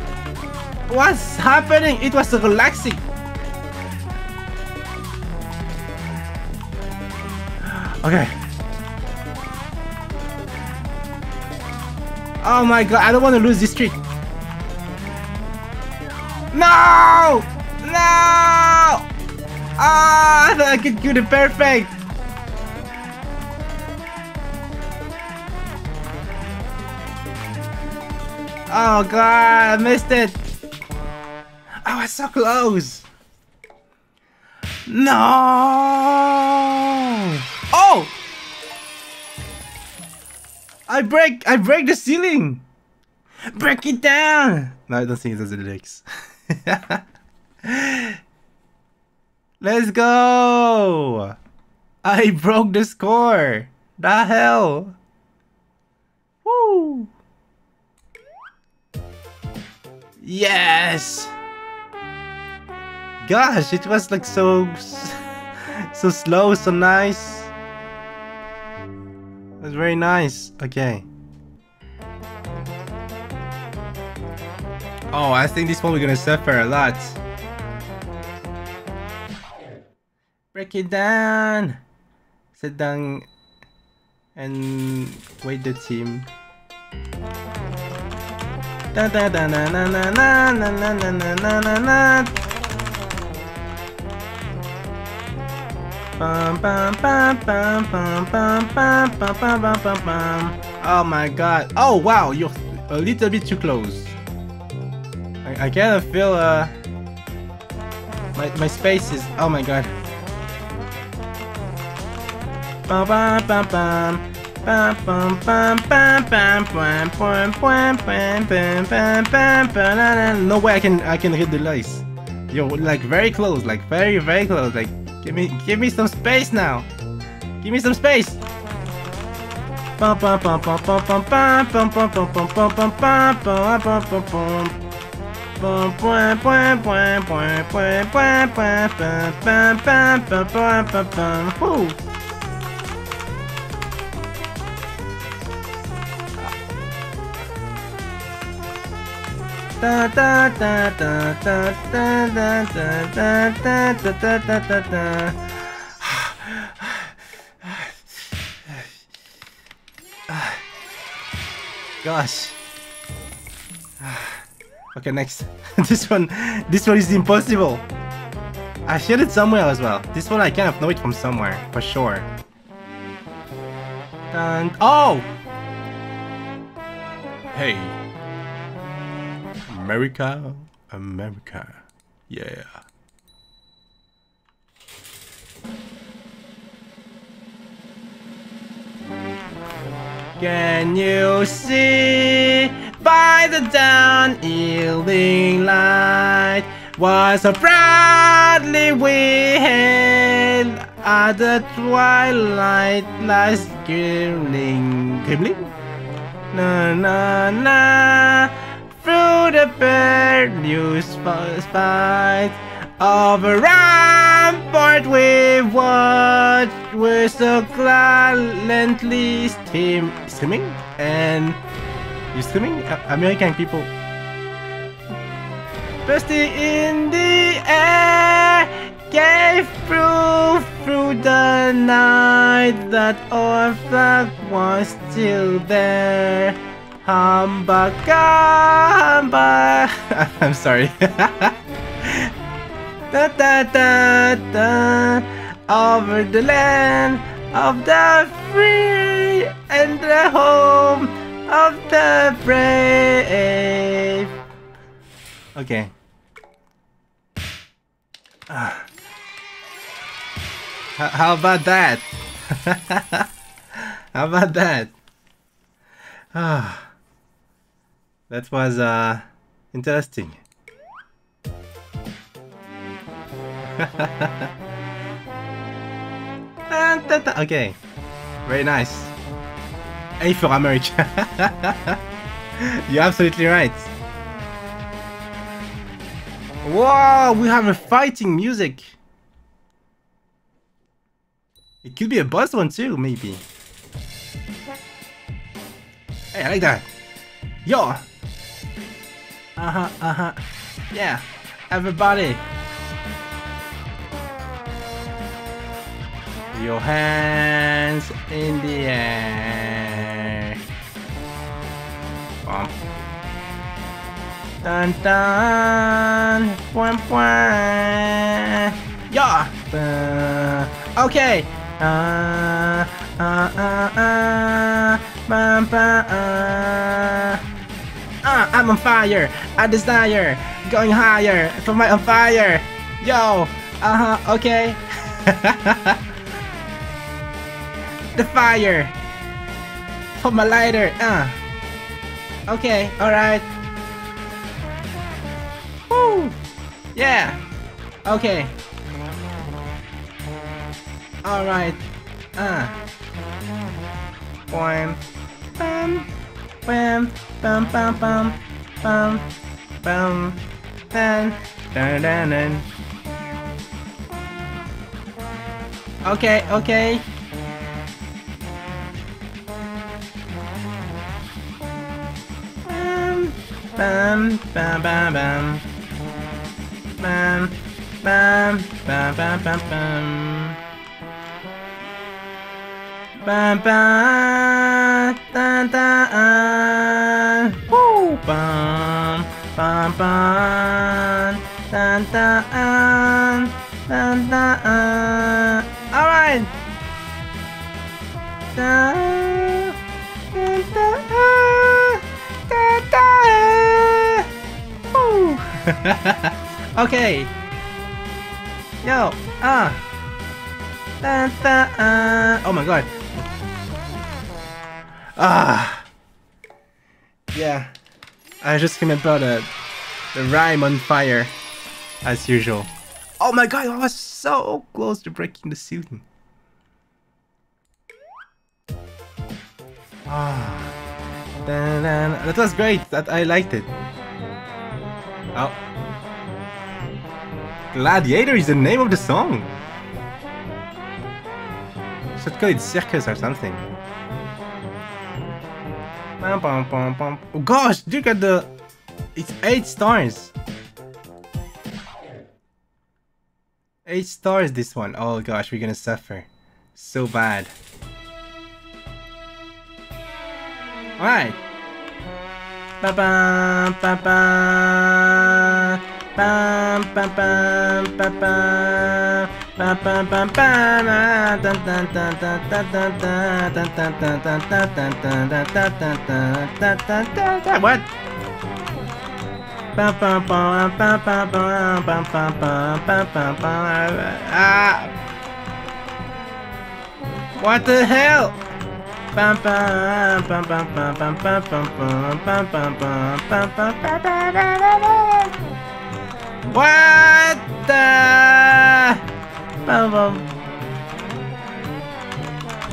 What's happening? It was relaxing. Okay. Oh my god, I don't want to lose this streak. No! No! Ah, I could do the perfect. Oh god, I missed it. Oh, I was so close. No. Oh! I break I break the ceiling. Break it down. No, I don't think it does the lyrics. Let's go. I broke the score. The hell. Woo. Yes! Gosh, it was like so... so slow, so nice. It was very nice. Okay. Oh, I think this one we're gonna suffer a lot. Break it down! Sit down and wait the team. Da da da na na na na na na na na na na na. Bum bum bum bum bum bum bum bum bum bum. Oh my god. Oh wow, you're a little bit too close. I, I kind of feel uh my my space is oh my god. Bum bum bum bum. No way I can I can hit the lights. Yo, like very close, like very very close. Like give me give me some space now. Give me some space. Woo! Gosh. Okay, next. this one, this one is impossible. I heard it somewhere as well. This one I kind of know it from somewhere, for sure. And oh! Hey, America, America. Yeah. Can you see by the dawn evening light was a proudly we hailed at the twilight last gleaming, gleaming? Na na na through the bird news spied of a rampart we watched with so gallantly steam swimming and you swimming American people. Bursting in the air gave proof through the night that our flag was still there Humbug, humbug. I'm sorry. da da da da. Over the land of the free and the home of the brave. Okay. How about that? How about that? Ah, that was uh interesting. okay, very nice. A for America. You're absolutely right. Wow, we have a fighting music. It could be a boss one too, maybe. Hey, I like that. Yo. Uh-huh, uh-huh. Yeah. Everybody. Your hands in the air. Bump. Dun dun. Bwah, bwah. Yeah. Uh, okay. Uh, uh, uh, uh, bum, bum, uh. Uh, I'm on fire. I desire going higher for my on fire. Yo. Uh huh. Okay. the fire for my lighter. Uh. Okay. All right. Woo. Yeah. Okay. All right. Uh. Bam. Bam. Bam. Bum. Bum. Bum. Dun. Dun dun dun. Okay. Okay. Bam. Bam. Bam. Bam. Bam. Bam. Bam. Bam. Bam. Bam. Bam. Ba ba da da ah. Woo! Bum bum bum da da. Da da. All right. Da da da ah. Da da. Woo! okay. Yo. Ah. Da da ah. Oh my god. Ah. Yeah. I just remember the, the rhyme on fire, as usual. Oh my god, I was so close to breaking the ceiling. Ah. Dun, dun. That was great. That I liked it. Oh. Gladiator is the name of the song. Should call it Circus or something. Bum, bum, bum, bum. Oh gosh, look at the... It's 8 stars. 8 stars this one. Oh gosh, we're gonna suffer. So bad. Alright. Ba bum ba bum bum bum bum ba what? Ah. What the hell? What the? Bum, bum.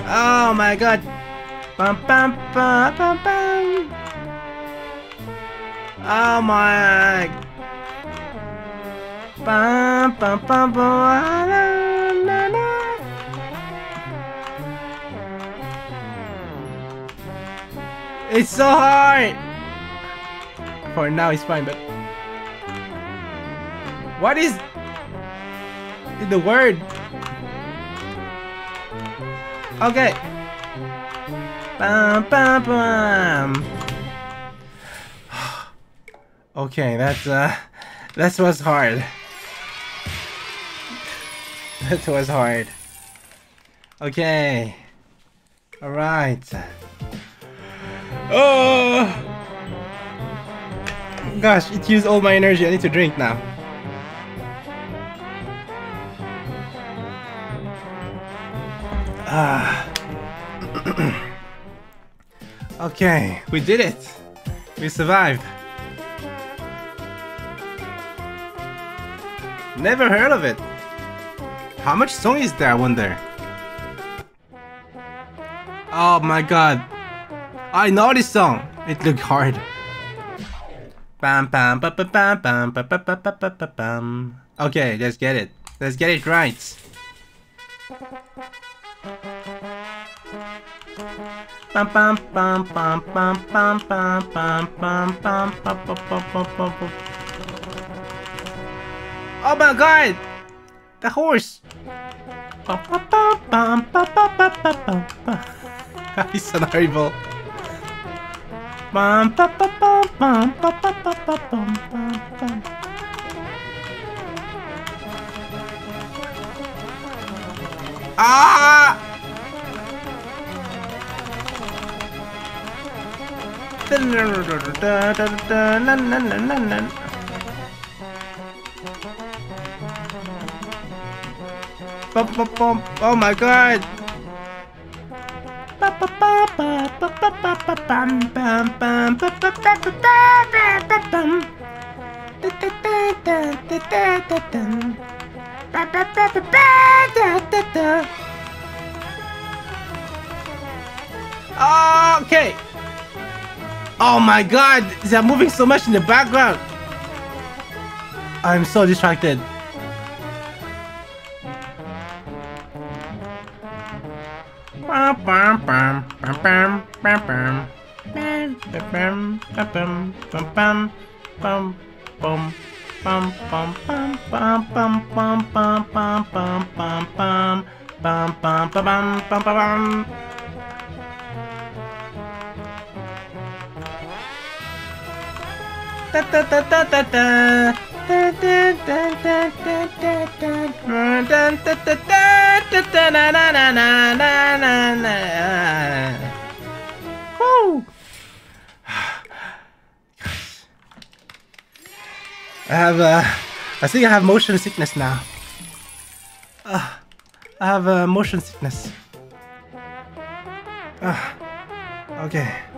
Oh my god. Bum, bum, bum, bum, bum. Oh my. Bum, bum, bum, bum. Ah, na, na, na. It's so hard. For now, it's fine, but what is the word? Okay. Bum, bum, bum. okay, that's uh, that was hard. that was hard. Okay. All right. Oh. Gosh, it used all my energy. I need to drink now. Ah. Okay, we did it! We survived. Never heard of it. How much song is there, I wonder? Oh my god. I know this song. It looked hard. Bam bam ba ba bam bam ba ba ba ba ba ba bam. Okay, let's get it. Let's get it right. Oh my god! The horse! He's so horrible. Ah! Oh my god! Okay. Oh my god, they're moving so much in the background. I'm so distracted. I have, uh, I think I have motion sickness now. Uh, I have uh, motion sickness. Uh, okay.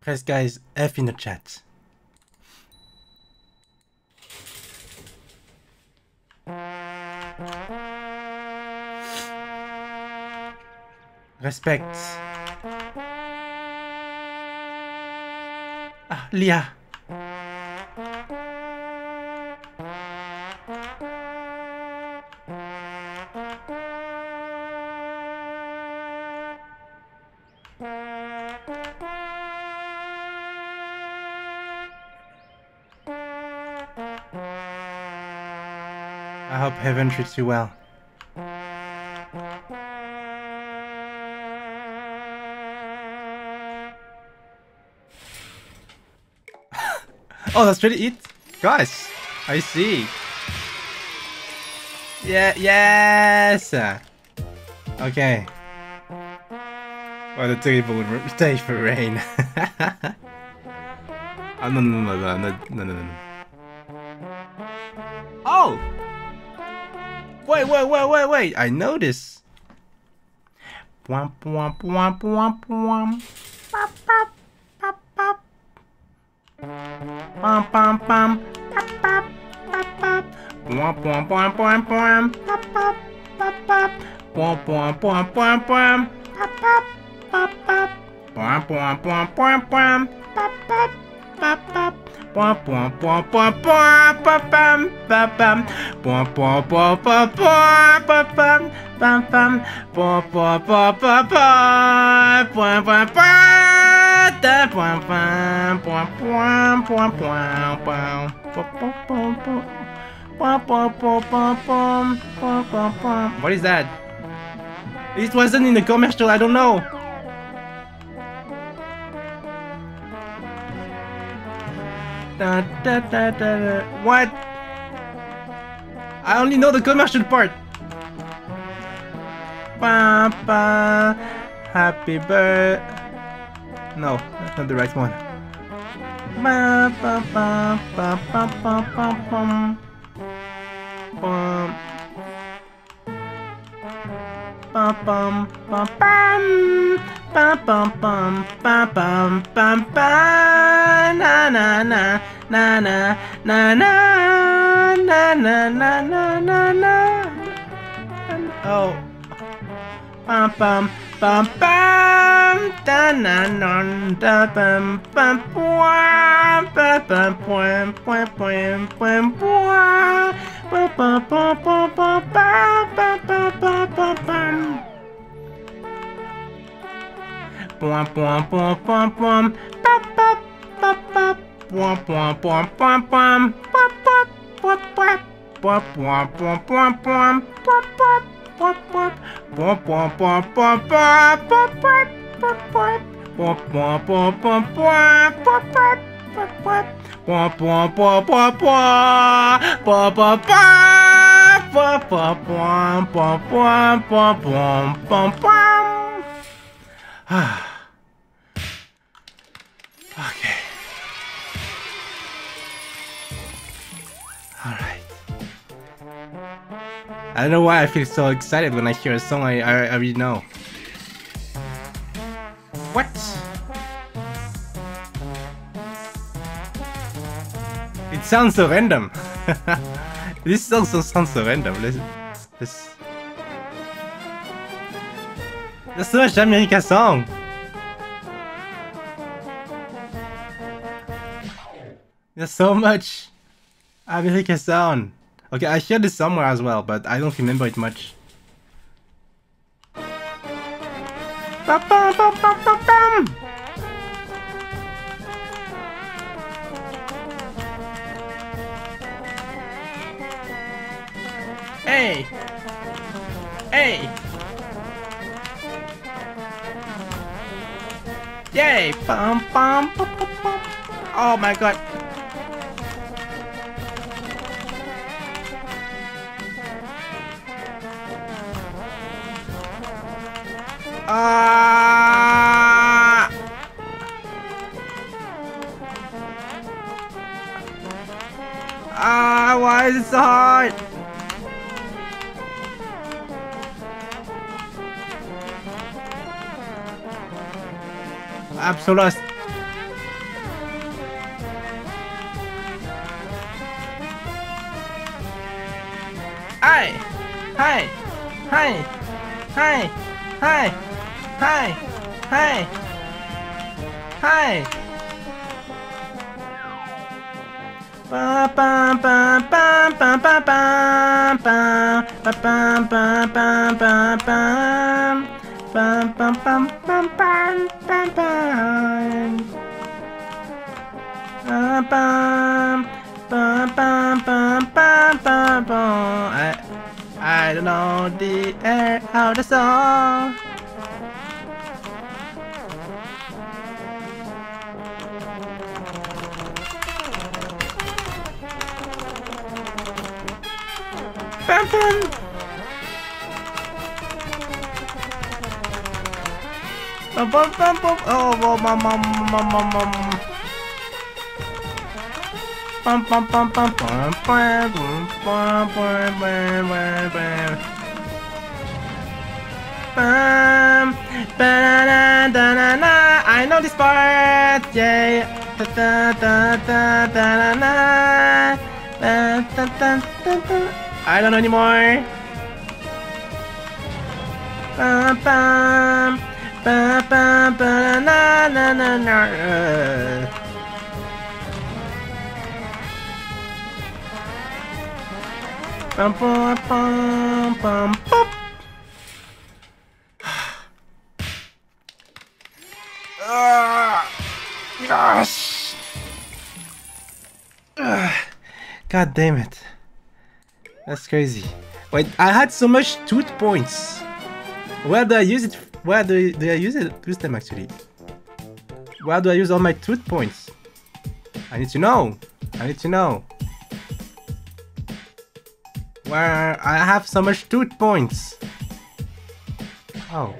Press guys F in the chat. Respect. Ah, Lia. Treats you well. oh, that's really it? Guys, I see. Yeah, yes! Okay. What a terrible day for rain. oh, no, no, no, no, no, no, no, no. Wait, wait, wait, wait! I know this. Womp, womp, womp, womp, womp. Pop, pop, pop, pop. Pom, pom, pom. Pop, pop, pop, pop. Womp, womp, womp, womp, womp. Pop, pop, pop, pop. Womp, womp, womp, womp, womp. Pop, pop, pop, pop. Womp, womp, womp, womp, womp. What is that? It wasn't in the commercial, I don't know. Da, da, da, da, da. What? I only know the commercial part. Ba, ba, happy birthday. No, that's not the right one. Ba, ba, ba, ba, ba, ba, ba, bum. Bum. Ba, bum, ba, bum. Bum, bum, ba, bum, bum, ba. Na, na, na, na, na, na, na, na, na, na, na, na, na. Oh. Bum, bum, bum, bum. Da, na, na, da, bum, bum, bum, bum, bum, bum, bum, bum, bum. Ba, ba, ba, ba, ba, ba, ba, ba, ba, bum. Bum, bum, bum, bum, bum. Ba, ba, ba, ba. Bum, bum, bum, bum, bum. Ba, ba, ba, ba. Ba, bum, bum, bum, bum. Ba, ba, ba, ba. Ba, ba, ba, ba, ba. Ba, ba, ba, ba. Ba, ba, ba, ba, ba. Ba, ba, ba, ba. Ba, ba, ba, ba, ba. Ba, ba, ba. Ba, ba, ba, ba, ba, ba, bum, bum, bum. Okay. I don't know why I feel so excited when I hear a song I, I, I already know. What? It sounds so random. this song sounds so random. Let's, let's... There's so much America song. There's so much America sound. Okay, I heard this somewhere as well, but I don't remember it much. Hey! Hey! Yay! Bum, bum, bum, bum, bum. Oh my god! Ah! Ah, why is it so hard? I'm so lost. Hi! Hi! Hi! Hi! Hi! Hi! Hi! Hi! Ba ba ba ba ba ba ba ba ba ba ba ba ba ba Bum bum bum bum bum bum bum Bum bum bum bum bum bum bum bum I I don't know the air of the song Bum bum Bum bum bum bum oh bum bum bum bum bum bum Bum bum bum bum bum bum bum bum bum bum bum Bum da da da da I know this part yay da da da da da da da da da da da da I don't know anymore Bum bum ba ba ba na na na na uh. Bum bum bum bum bum Ah! Ugh. God damn it. That's crazy. Wait, I had so much tooth points. Where do I use it? Where do I, do I use it? Use them actually. Where do I use all my tooth points? I need to know. I need to know. Where I have so much tooth points. Oh.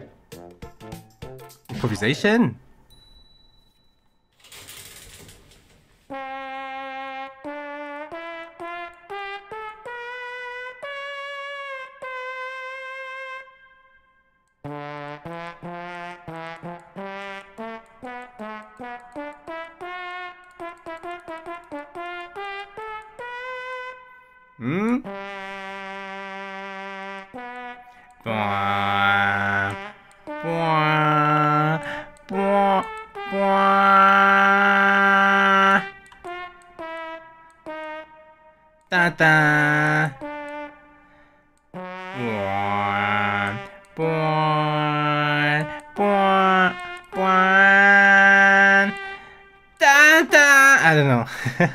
Improvisation?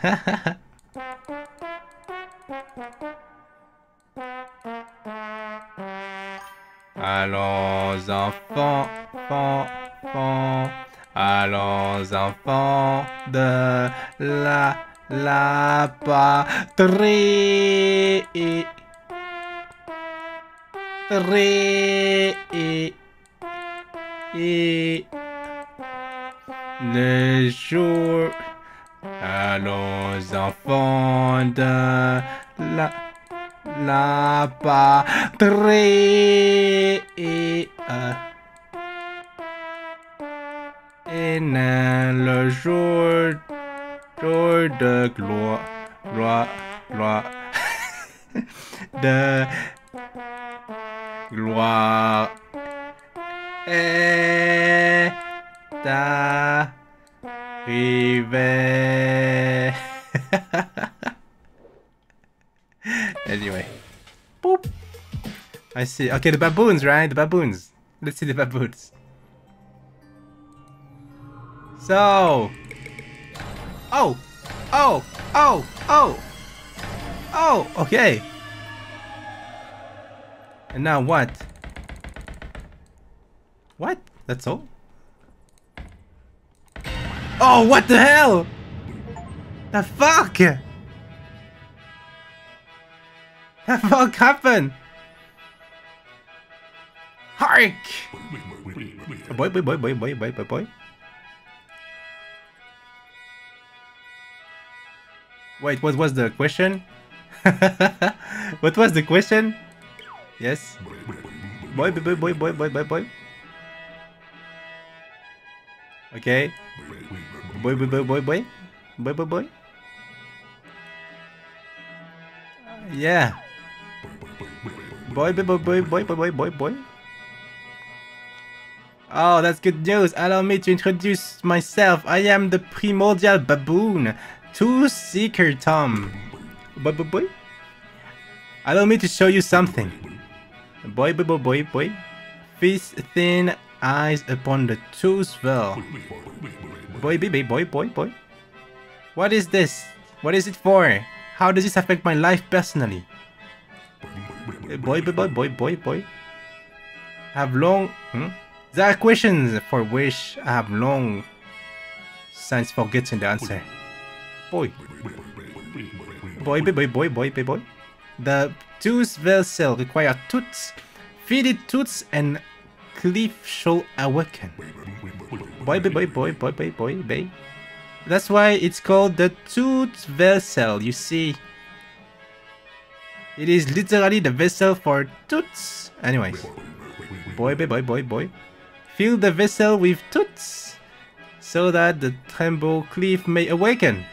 Allons enfants, enfants, allons enfants de la la patrie. Ré three. See. Okay, the baboons, right? The baboons. Let's see the baboons. So. Oh. Oh. Oh. Oh. Oh. Okay. And now what? What? That's all? Oh, what the hell? The fuck? The fuck happened? boy, boy, boy, boy, boy, boy, boy, boy. Wait, what was the question? what was the question? Yes. Boy, boy, boy, boy, boy, boy, boy. Okay. Boy, boy, boy, boy, boy. Boy, boy, boy. Yeah. Boy, boy, boy, boy, boy, boy, boy, boy. Oh, that's good news. Allow me to introduce myself. I am the primordial baboon, Tooth Seeker Tom. Boy, boy, boy. Allow me to show you something. Boy, boy, boy, boy, boy. Feast thin eyes upon the tooth well. Boy, boy, boy, boy, boy. What is this? What is it for? How does this affect my life personally? Boy, boy, boy, boy, boy, boy. Have long. Hmm? There are questions for which I have long since forgotten the answer. Boy. Boy, boy, boy, boy, boy, boy, boy. The tooth vessel require tooths. Feed it tooths and cliff shall awaken. Boy, boy, boy, boy, boy, boy, boy, boy. That's why it's called the tooth vessel, you see. It is literally the vessel for tooths. Anyways. Boy, boy, boy, boy, boy. Fill the vessel with toots, so that the tremble cliff may awaken.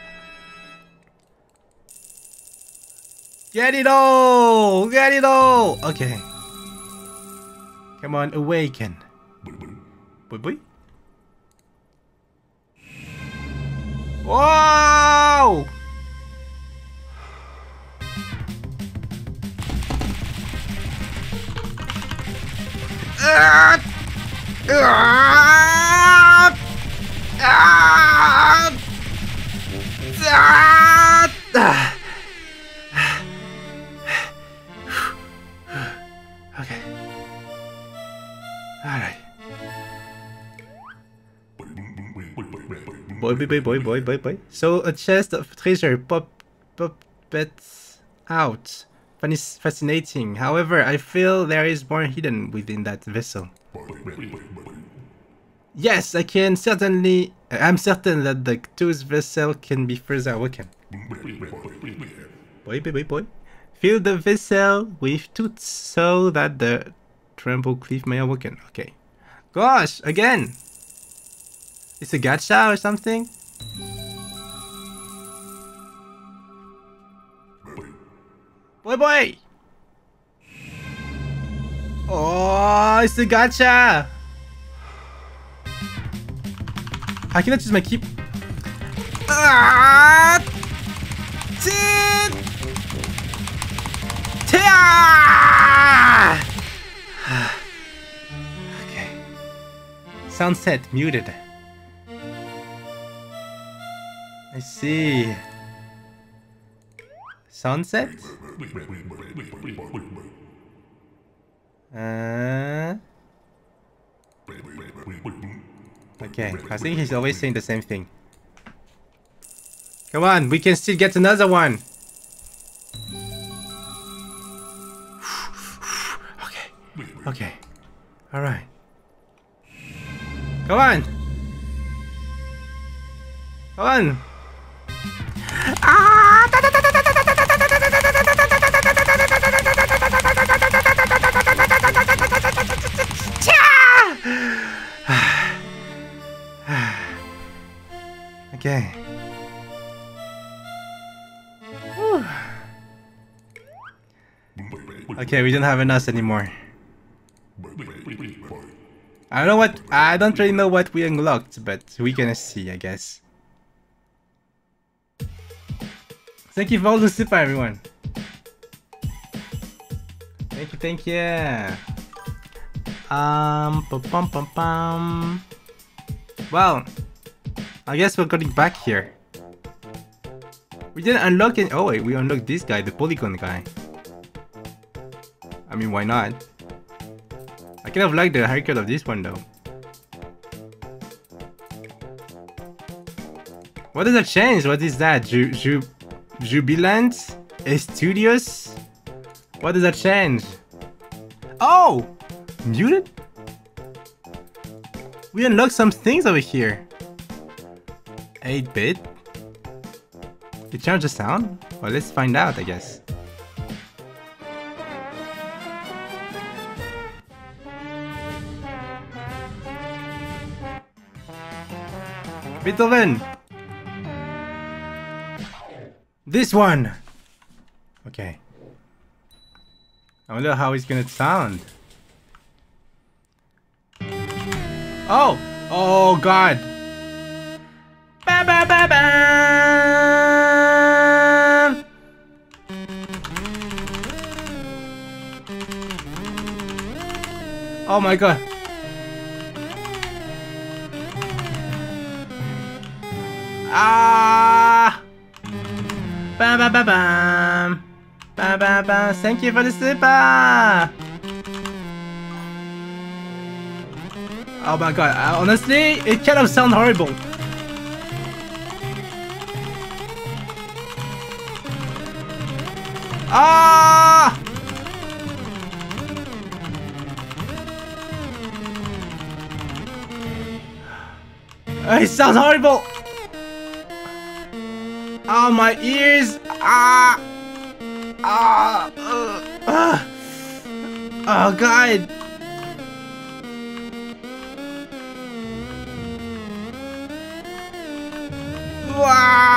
Get it all! Get it all! Okay. Come on, awaken. Boy, boy. Whoa! Ah! Okay. Alright. Boy, boy, boy, boy, boy, boy. So a chest of treasure pop, pop, out. Funny, fascinating. However, I feel there is more hidden within that vessel. Yes, I can certainly. I'm certain that the tooth vessel can be further awakened. Boy, boy, boy, boy. Fill the vessel with tooths so that the tremble cliff may awaken. Okay. Gosh, again! It's a gacha or something? Boy, boy! Oh, it's a gacha! I cannot use my keep. Ah! Okay. Sound set muted. I see. Sunset? Uh... Okay, I think he's always saying the same thing. Come on, we can still get another one. okay, okay, alright. Come on! Come on! Ah! Okay. Okay, we don't have enough anymore. I don't know what I don't really know what we unlocked, but we're gonna see, I guess. Thank you for all the super, everyone. Thank you, thank you. Um, bum, bum, bum, bum. Well, I guess we're getting back here. We didn't unlock it. Oh wait, we unlocked this guy, the polygon guy. I mean, why not? I kind of like the haircut of this one though. What does that change? What is that? Ju Ju Jubilant? Studios? What does that change? Oh! Muted? We unlocked some things over here. 8-bit? You change the sound? Well, let's find out, I guess. Beethoven! This one! Okay. I wonder how it's gonna sound. Oh! Oh god! Oh my god! Ah! Ba ba ba bam! Ba ba ba! Thank you for the super! Oh my god, uh, honestly, it kind of sounds horrible. It sounds horrible! Oh, my ears! Ah! Ah! Uh, uh. Oh, God! Wah!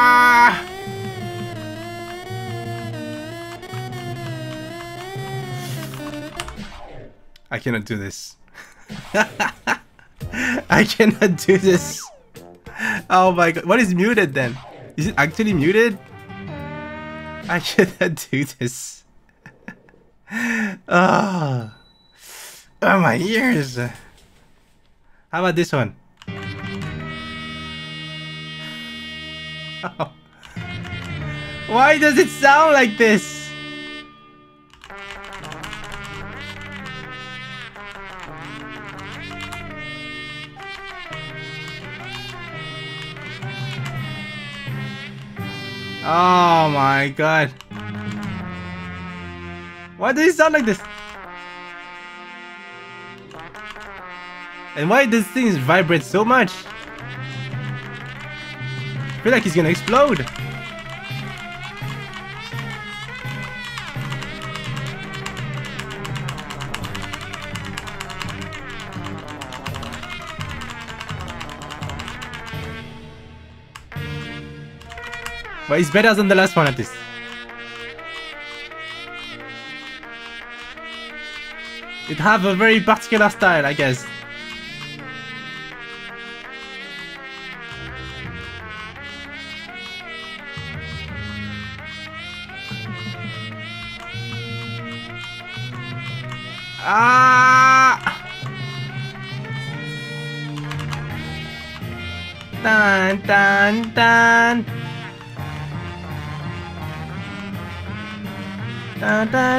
I cannot do this. I cannot do this. Oh my god. What is muted then? Is it actually muted? I cannot do this. oh. oh my ears. How about this one? Why does it sound like this? Oh my god. Why does it sound like this? And why does things vibrate so much? I feel like he's gonna explode. But it's better than the last one at least. It have a very particular style, I guess.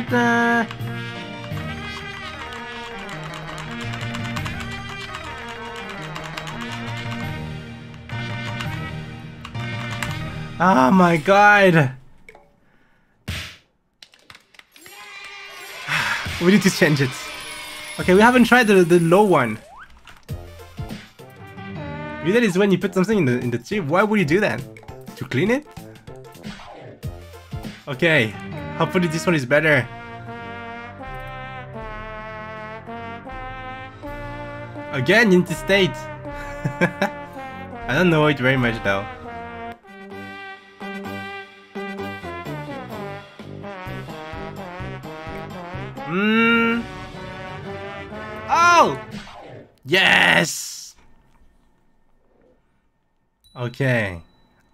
Dun. Oh my god! we need to change it. Okay, we haven't tried the, the low one. Maybe that is when you put something in the in the tube. Why would you do that? To clean it? Okay, hopefully this one is better. Again, interstate. I don't know it very much though. Hmm. Oh! Yes! Okay.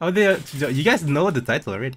Oh, they, you guys know the title already.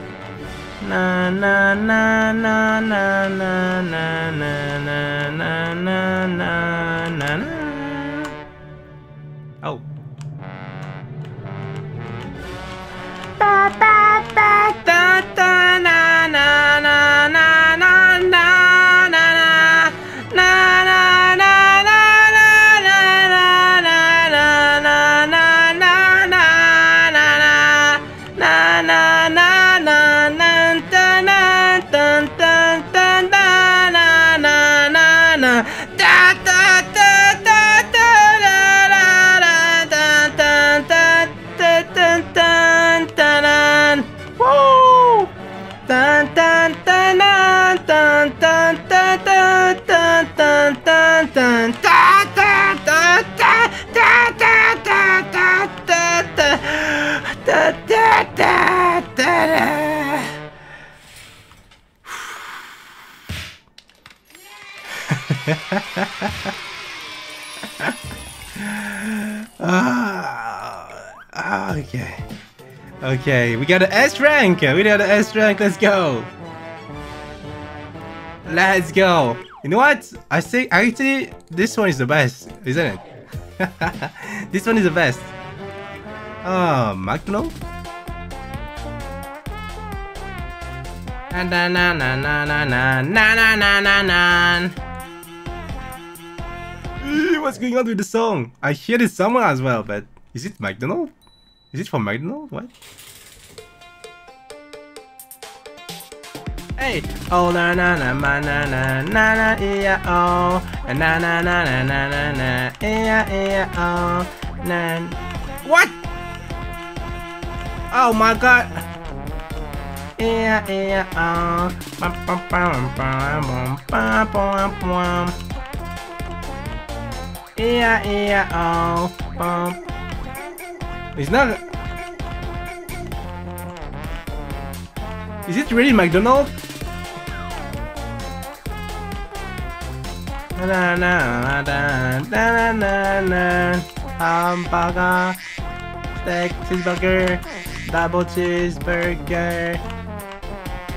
na na na na na na na na na na na na na na Oh. Ba ba ba da da na na na na dun Ah, okay. Okay, we got an S rank! We got an S rank, let's go! Let's go! You know what? I say actually this one is the best, isn't it? this one is the best. Oh, McDonald? Na na na na na na na na na na What's going on with the song? I hear this somewhere as well, but is it McDonald? Is it from McDonald? What? Hey! Oh na na na na na na na na yeah oh na na na na na na na yeah yeah oh na What? Oh my god! Yeah yeah oh bum bum bum bum bum bum bum Yeah yeah oh bum. Ah. It's not. Is it really McDonald? Na na na na na na na. Hamburger Steak cheeseburger Double cheeseburger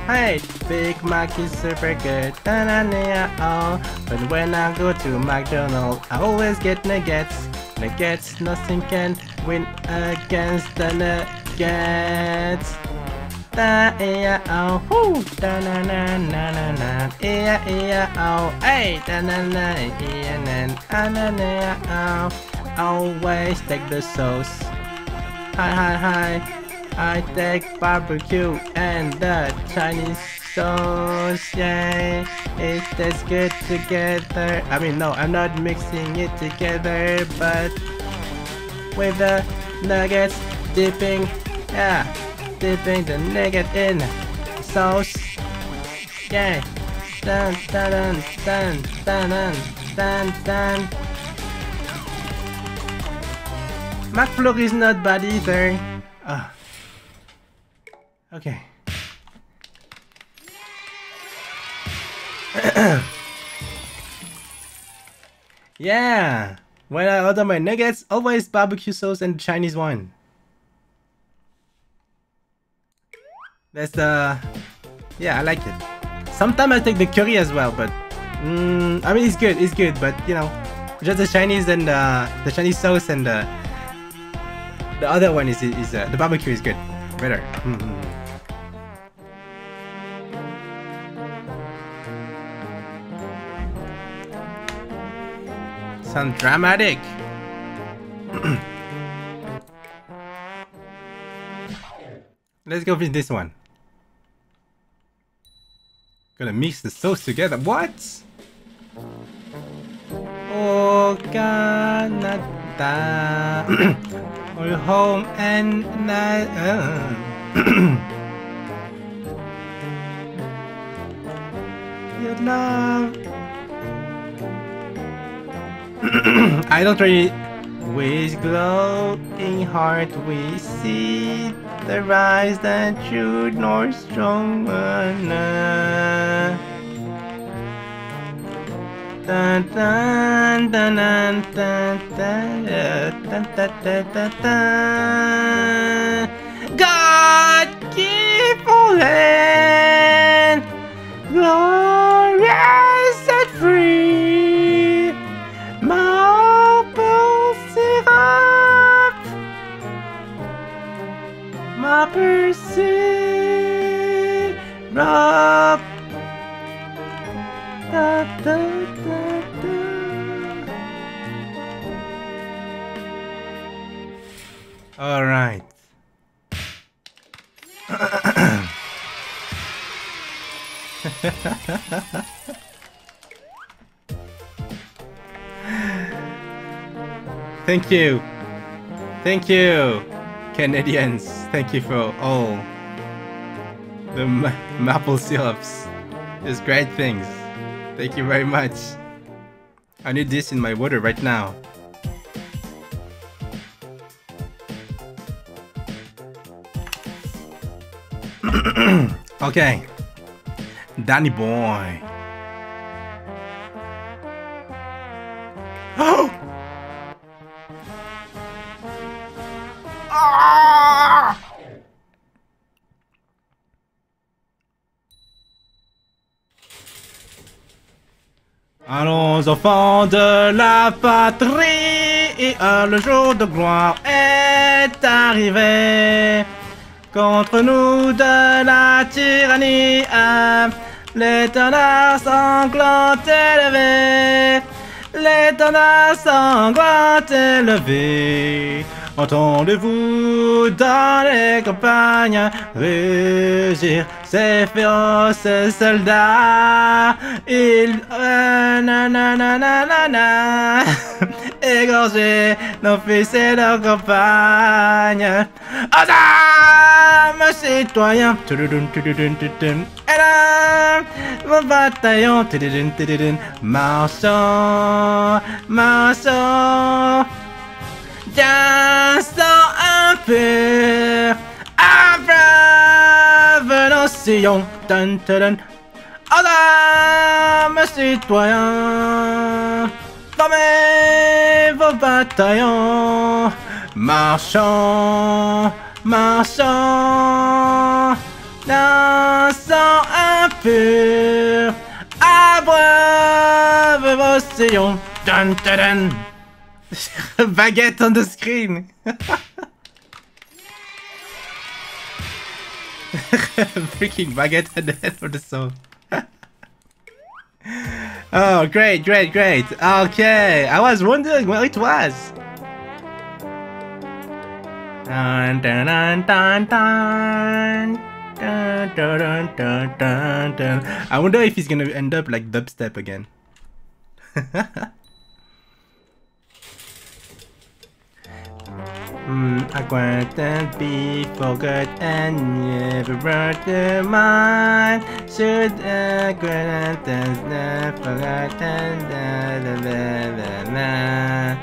Hey, Big Mac is super good. Da na na oh. But when I go to McDonald's I always get nuggets. Nuggets, nothing can win against the Nuggets. Da ea oh, whoo, da na na na na na, ea ea oh, hey, da na na, ea na na na na oh. Always take the sauce. Hi hi hi, I take barbecue and the Chinese sauce, yay. It tastes good together. I mean, no, I'm not mixing it together, but with the nuggets dipping, yeah dipping the nugget in sauce. Yay! Dun dun dun dun dun dun dun. McFlurry is not bad either. Ah. Okay. yeah! When I order my nuggets, always barbecue sauce and Chinese wine. That's the... Yeah, I like it. Sometimes I take the curry as well, but... Mm, I mean, it's good, it's good, but, you know... Just the Chinese and uh, the Chinese sauce and the... The other one is, is uh, the barbecue is good. Better. Mm -hmm. Sound dramatic. Let's go with this one. Gonna mix the sauce together. What? Oh, Canada. We're home and. Uh. Your love. I don't really. With glowing heart. We see the rise that true north strong Dun God keep all da, da, da, da. All right. Thank you. Thank you, Canadians. Thank you for all the ma maple syrups. It's great things. Thank you very much. I need this in my water right now. okay. Danny boy. Oh! Allons enfants de la patrie, le jour de gloire est arrivé. Contre nous de la tyrannie, l'étendard sanglant élevé, l'étendard sanglant élevé. Entendez-vous dans les campagnes rugir ces féroces soldats? Ils... Euh, nanana, égorger nos fils et nos campagnes. Aux armes, citoyens. Et là, mon bataillon. Marchons, marchons d'un sang impur nos sillons. Dun, dun. Adam, citoyens, formez vos bataillons. Marchons, marchons, d'un sang impur vos sillons. Dun, dun, dun. Baguette on the screen. Freaking baguette at the end of the song. oh, great, great, great. Okay, I was wondering where it was. I wonder if he's gonna end up like dubstep again. Mm, I couldn't be forgot and never brought to mind. Should I couldn't never forgotten da da da da da.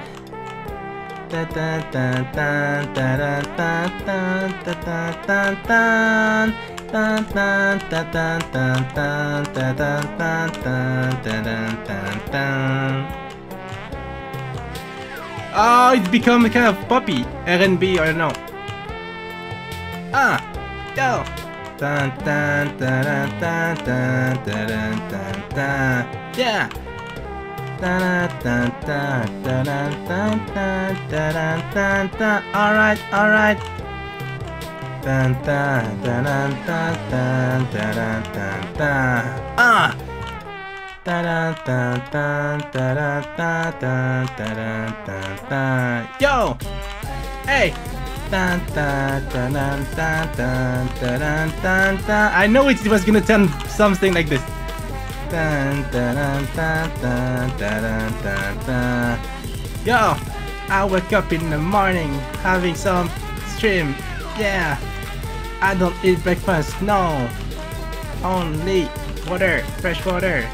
Da da da da da da da da da da da. Dun, dun, dun, dun, dun, dun, dun, dun, dun, dun, dun, dun, dun. Oh, it's become a kind of poppy R&B or no? Ah, yo. Dun dun dun dun dun dun dun dun Yeah. Dun dun dun dun dun dun dun dun dun dun. All right, all right. Dun dun dun dun dun dun dun dun dun. Ah. Yo! Hey! I know it was gonna turn something like this. Yo! I wake up in the morning having some stream. Yeah! I don't eat breakfast, no! Only water, fresh water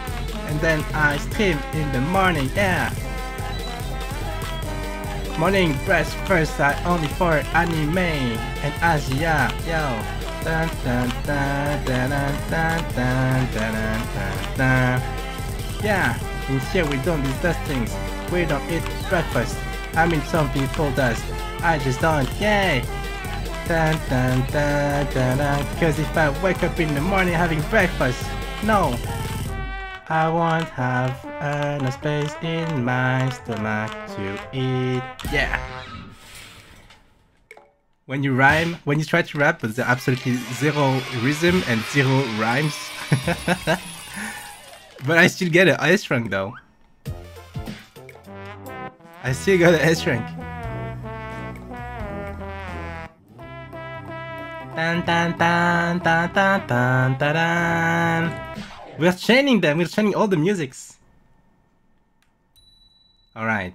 and then I stream in the morning, yeah. Morning breakfast first I only for anime and Asia, yo. Dun dun dun dun dun dun dun dun dun. Yeah, in here we don't do those things. We don't eat breakfast. I mean some people does. I just don't, yay! Dun dun dun dun dun. Cause if I wake up in the morning having breakfast, no, I won't have enough space in my stomach to eat. Yeah. When you rhyme, when you try to rap, but there's absolutely zero rhythm and zero rhymes. but I still get an S rank though. I still got an S rank. Dun dun dun dun dun dun dun dun. We're chaining them, we're chaining all the musics. Alright.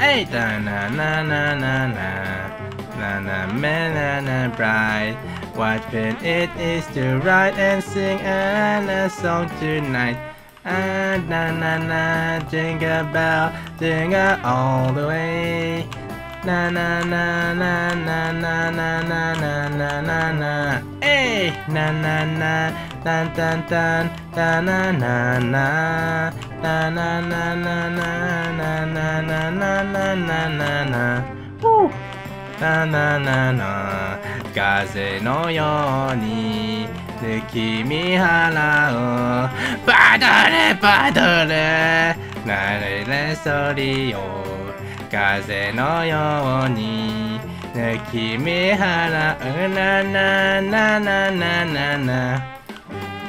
Hey na na na na na na na na na bright what fun it is to write and sing a song tonight and na na na jingle bell jingle all the way ななななななななななななえなななななんなんたんたなななななななななななななななな。おなななな。風のようにで君払う。パドルパドル。なれれそりよ風のように。君払うなななななななな。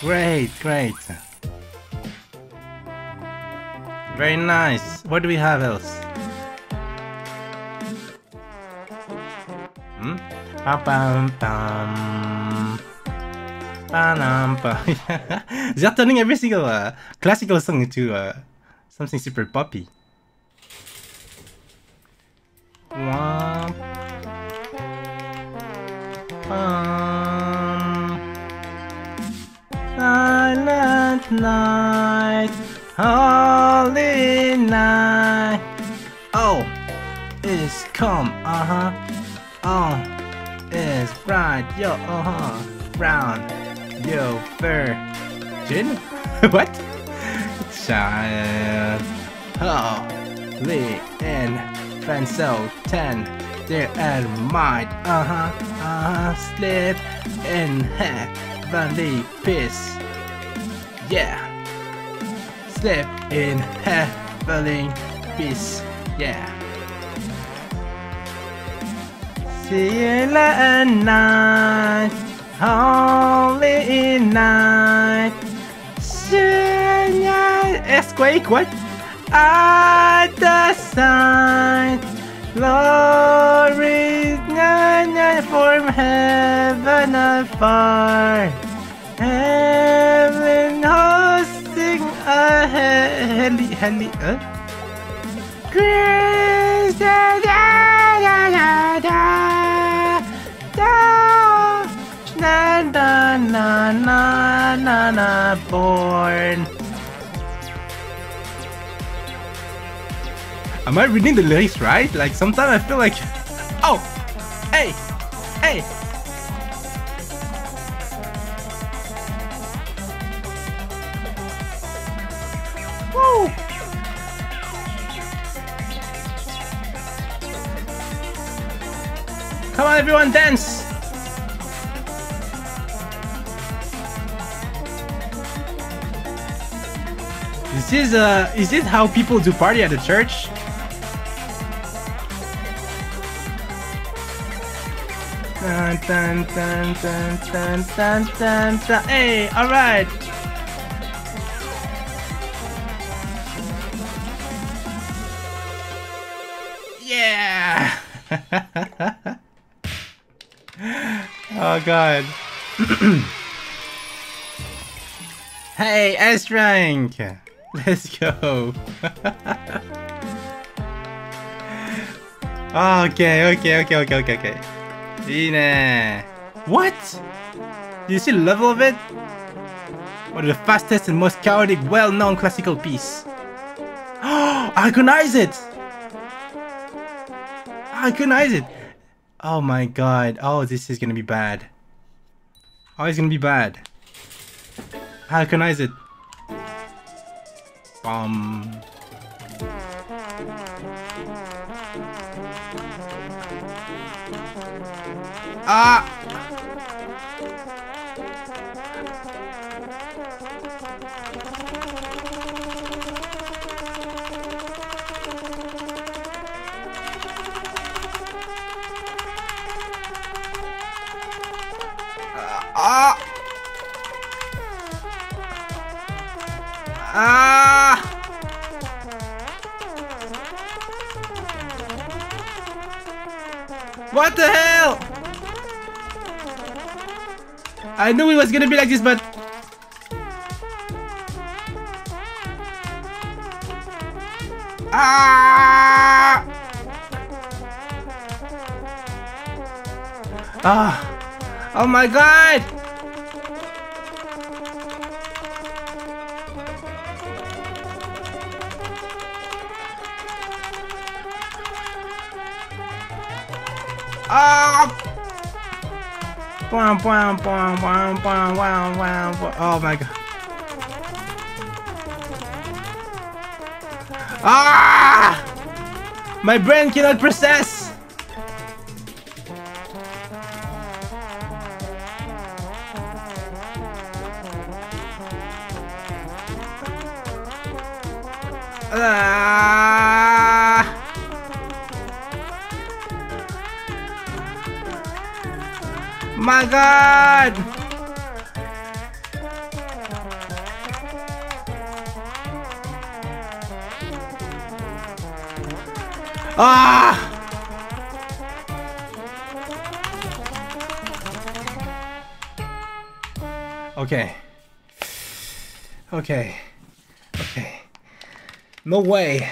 Great, great. Very nice. What do we have else? bum. Ba bum bum. Ba-dum, ba. They're turning every single uh, classical song into uh, something super poppy. Womp. Bum. Silent night, holy night. Oh, it's come, uh huh. Oh, it's bright, yo, uh huh. Brown, yo, virgin. what? Child, holy and so ten. There and might, uh huh, uh huh. Slip in heavenly peace. Yeah. Slip in heavenly peace. Yeah. Silent night, holy night. Earthquake, what? At the sign, glory from heaven afar. Heaven hosting a heli heli uh? Grace da da da da da na na na na na born. Am I reading the lyrics right? Like sometimes I feel like Oh Hey Hey Woo! Come on everyone dance! Is this uh is this how people do party at the church? Dun dun dun dun dun dun dun dun Hey, alright! Yeah! oh god. hey, S rank! Let's go! okay, okay, okay, okay, okay, okay. Gina. What? Do you see the level of it? One of the fastest and most chaotic, well-known classical piece. Oh, I recognize it! I recognize it! Oh my god. Oh, this is gonna be bad. Oh, it's gonna be bad. I recognize it. Um... Ah! Ah! Ah! What the hell? I knew it was gonna be like this, but... Ah! Ah! Oh my god! Bwam, bwam, bwam, bwam, bwam, bwam. Oh my god. Ah! My brain cannot process! god! Ah! Okay. Okay. Okay. No way.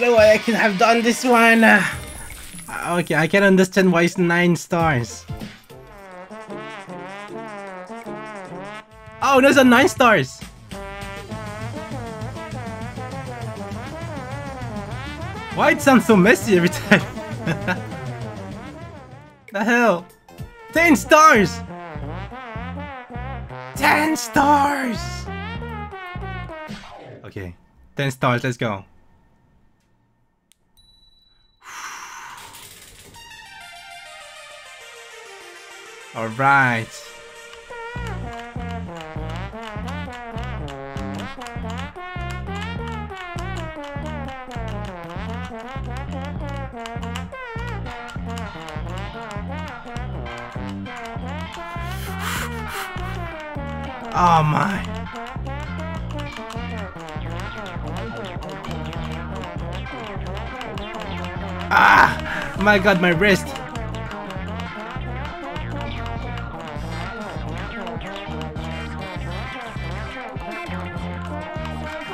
No way I can have done this one. Ah, okay, I can understand why it's 9 stars. Oh, there's a 9 stars. Why it sounds so messy every time? the hell? 10 stars! 10 stars! Okay, 10 stars, let's go. Alright. Oh my. Ah! My god, my wrist.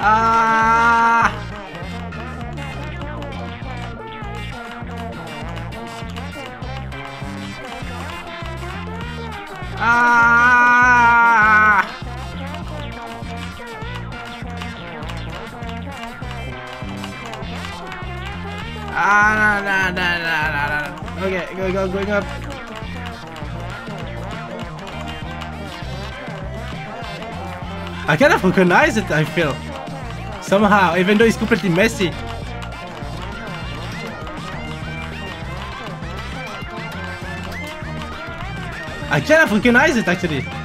Ah! Go, going up. I kind of recognize it, I feel. Somehow, even though it's completely messy. I kind of recognize it, actually.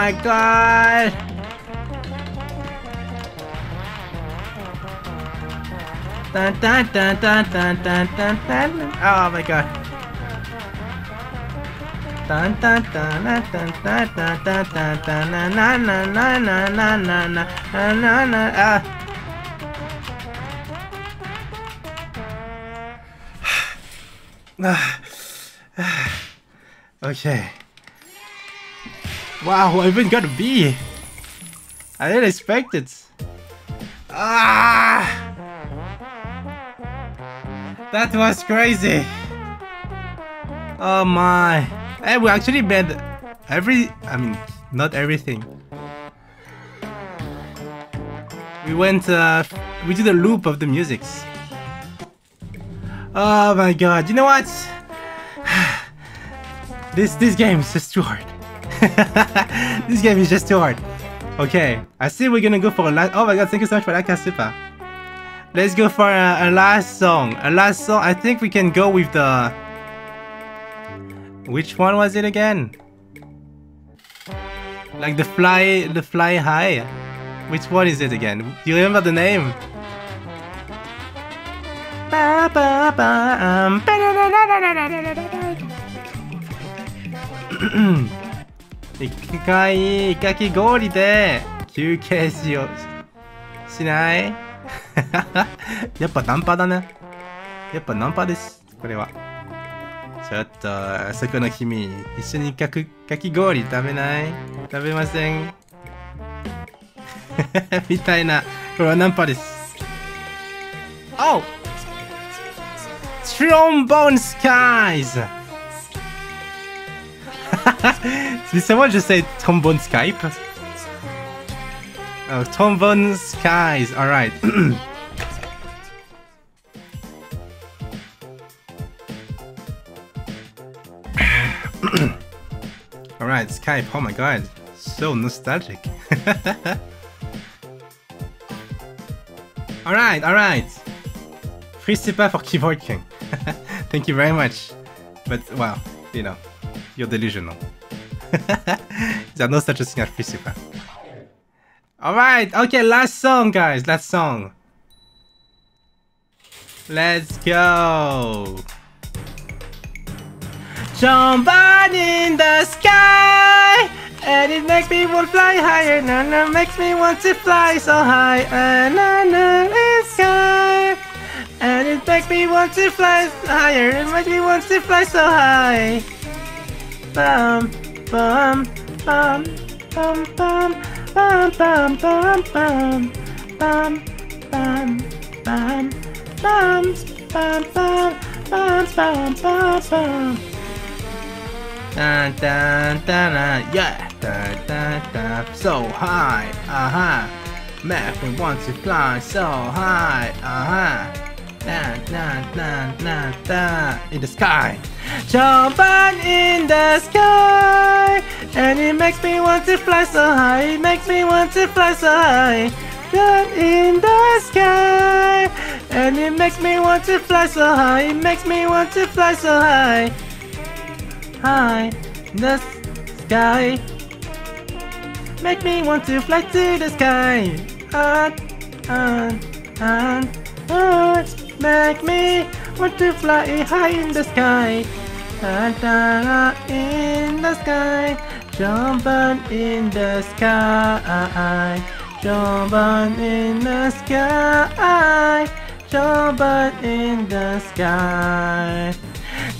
My god! Dun, dun, dun, dun, dun, dun, dun, dun. Oh my god. Dun dun dun dun dun dun dun dun dun dun na na na na na na na na na na na ah. okay. Wow, I even got a B. I didn't expect it. Ah! That was crazy. Oh my. Hey, we actually made every, I mean, not everything. We went, uh, we did a loop of the musics. Oh my god, you know what? this, this game is just too hard. this game is just too hard. Okay, I see we're gonna go for a last. Oh my god, thank you so much for that, Kasipa. Let's go for a, a, last song. A last song. I think we can go with the. Which one was it again? Like the fly, the fly high. Which one is it again? Do you remember the name? Ba, ba, ba, um. 一回、イカキ氷で休憩しよう。しない？やっぱナンパだね。やっぱナンパです。これは。ちょっと、あそこの君、一緒にかくかき氷食べない？食べません みたいな。これはナンパです。Oh! Trombone Skies! Did someone just say trombone Skype? Oh, trombone skies. All right. All right, Skype. Oh my god, so nostalgic. all right, all right. Free Sipa for keyboard king. Thank you very much. But well, you know, you're delusional. There's no such a thing as free. Alright, okay, last song, guys. Last song. Let's go. Jump on in the sky and it makes me want to fly higher. Na na makes me want to fly so high. And na na in sky and it makes me want to fly higher. It makes me want to fly so high. Bum bum bum bum bum bum bum bum bum bum bum bum bum bum bum bum bum bum bum Dun dun dun dun yeah dun dun dun so high uh-huh Make me want to fly so high uh-huh In the sky Jumping in the sky And it makes me want to fly so high It makes me want to fly so high Down in the sky And it makes me want to fly so high It makes me want to fly so high High in the sky Make me want to fly to the sky On, on, on, on Make me want to fly high in the sky. Da, da, da, in the sky. Jumping in the sky. Jumping in the sky. Jumping in the sky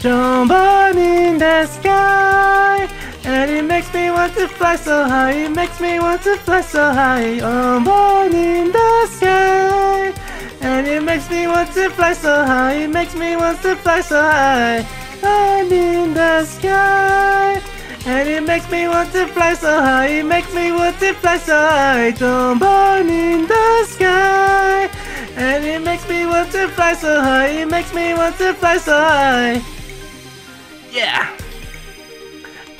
Jumping in the sky. And it makes me want to fly so high. It makes me want to fly so high. Jumping in the sky. And it makes me want to fly so high. It makes me want to fly so high. And in the sky And it makes me want to fly so high. It makes me want to fly so high. Jumping in the sky. And it makes me want to fly so high. It makes me want to fly so high. Yeah.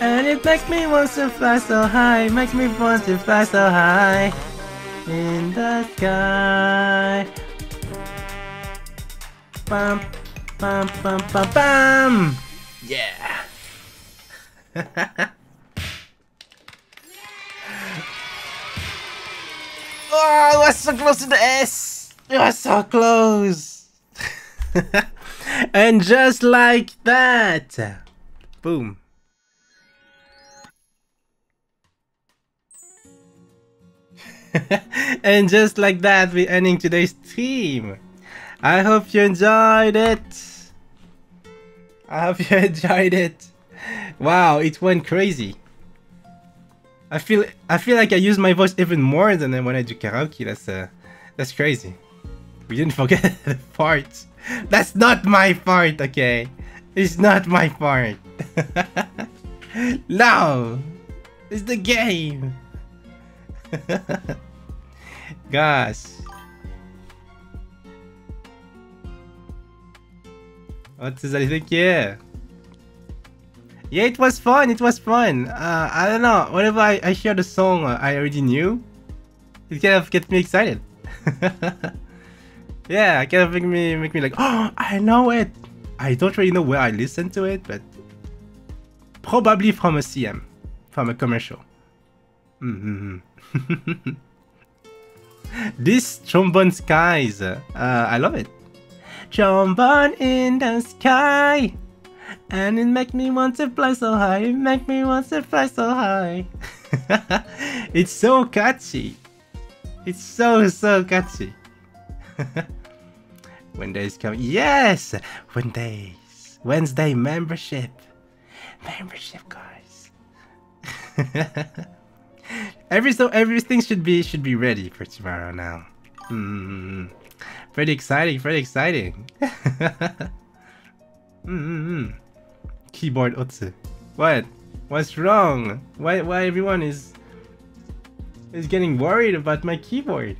And it makes me want to fly so high, it makes me want to fly so high in the sky. Bum, bum, bum, bum, bum. Yeah. oh, was so close to the S. Was so close. and just like that, boom. and just like that, we're ending today's stream. I hope you enjoyed it. I hope you enjoyed it. Wow, it went crazy. I feel I feel like I use my voice even more than when I do karaoke. That's uh, that's crazy. We didn't forget the part. That's not my part, okay? It's not my part. no, it's the game. Gosh. What does I think? Yeah. Yeah, it was fun. It was fun. Uh, I don't know. Whenever I, I hear the song uh, I already knew, it kind of gets me excited. yeah, it kind of make me make me like, oh, I know it. I don't really know where I listened to it, but probably from a CM, from a commercial. Mm -hmm. this trombone skies, uh, I love it. Trombone in the sky, and it make me want to fly so high. It make me want to fly so high. it's so catchy. It's so so catchy. Wednesday's coming. Yes, Wednesdays. Wednesday membership. Membership, guys. Every so everything should be should be ready for tomorrow now. Hmm. Pretty exciting, pretty exciting. Hmm. Keyboard Otsu. What? What's wrong? Why why everyone is is getting worried about my keyboard?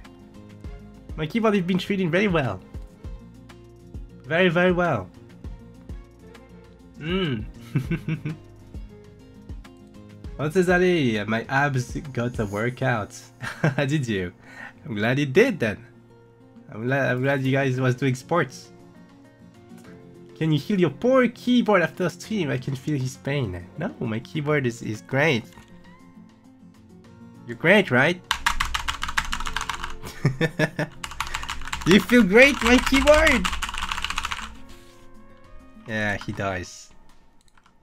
My keyboard has been treating very well. Very, very well. Mmm. Ali? My abs got a workout. did you? I'm glad you did then. I'm glad, I'm glad you guys was doing sports. Can you heal your poor keyboard after stream? I can feel his pain. No, my keyboard is, is great. You're great, right? you feel great, my keyboard! Yeah, he dies.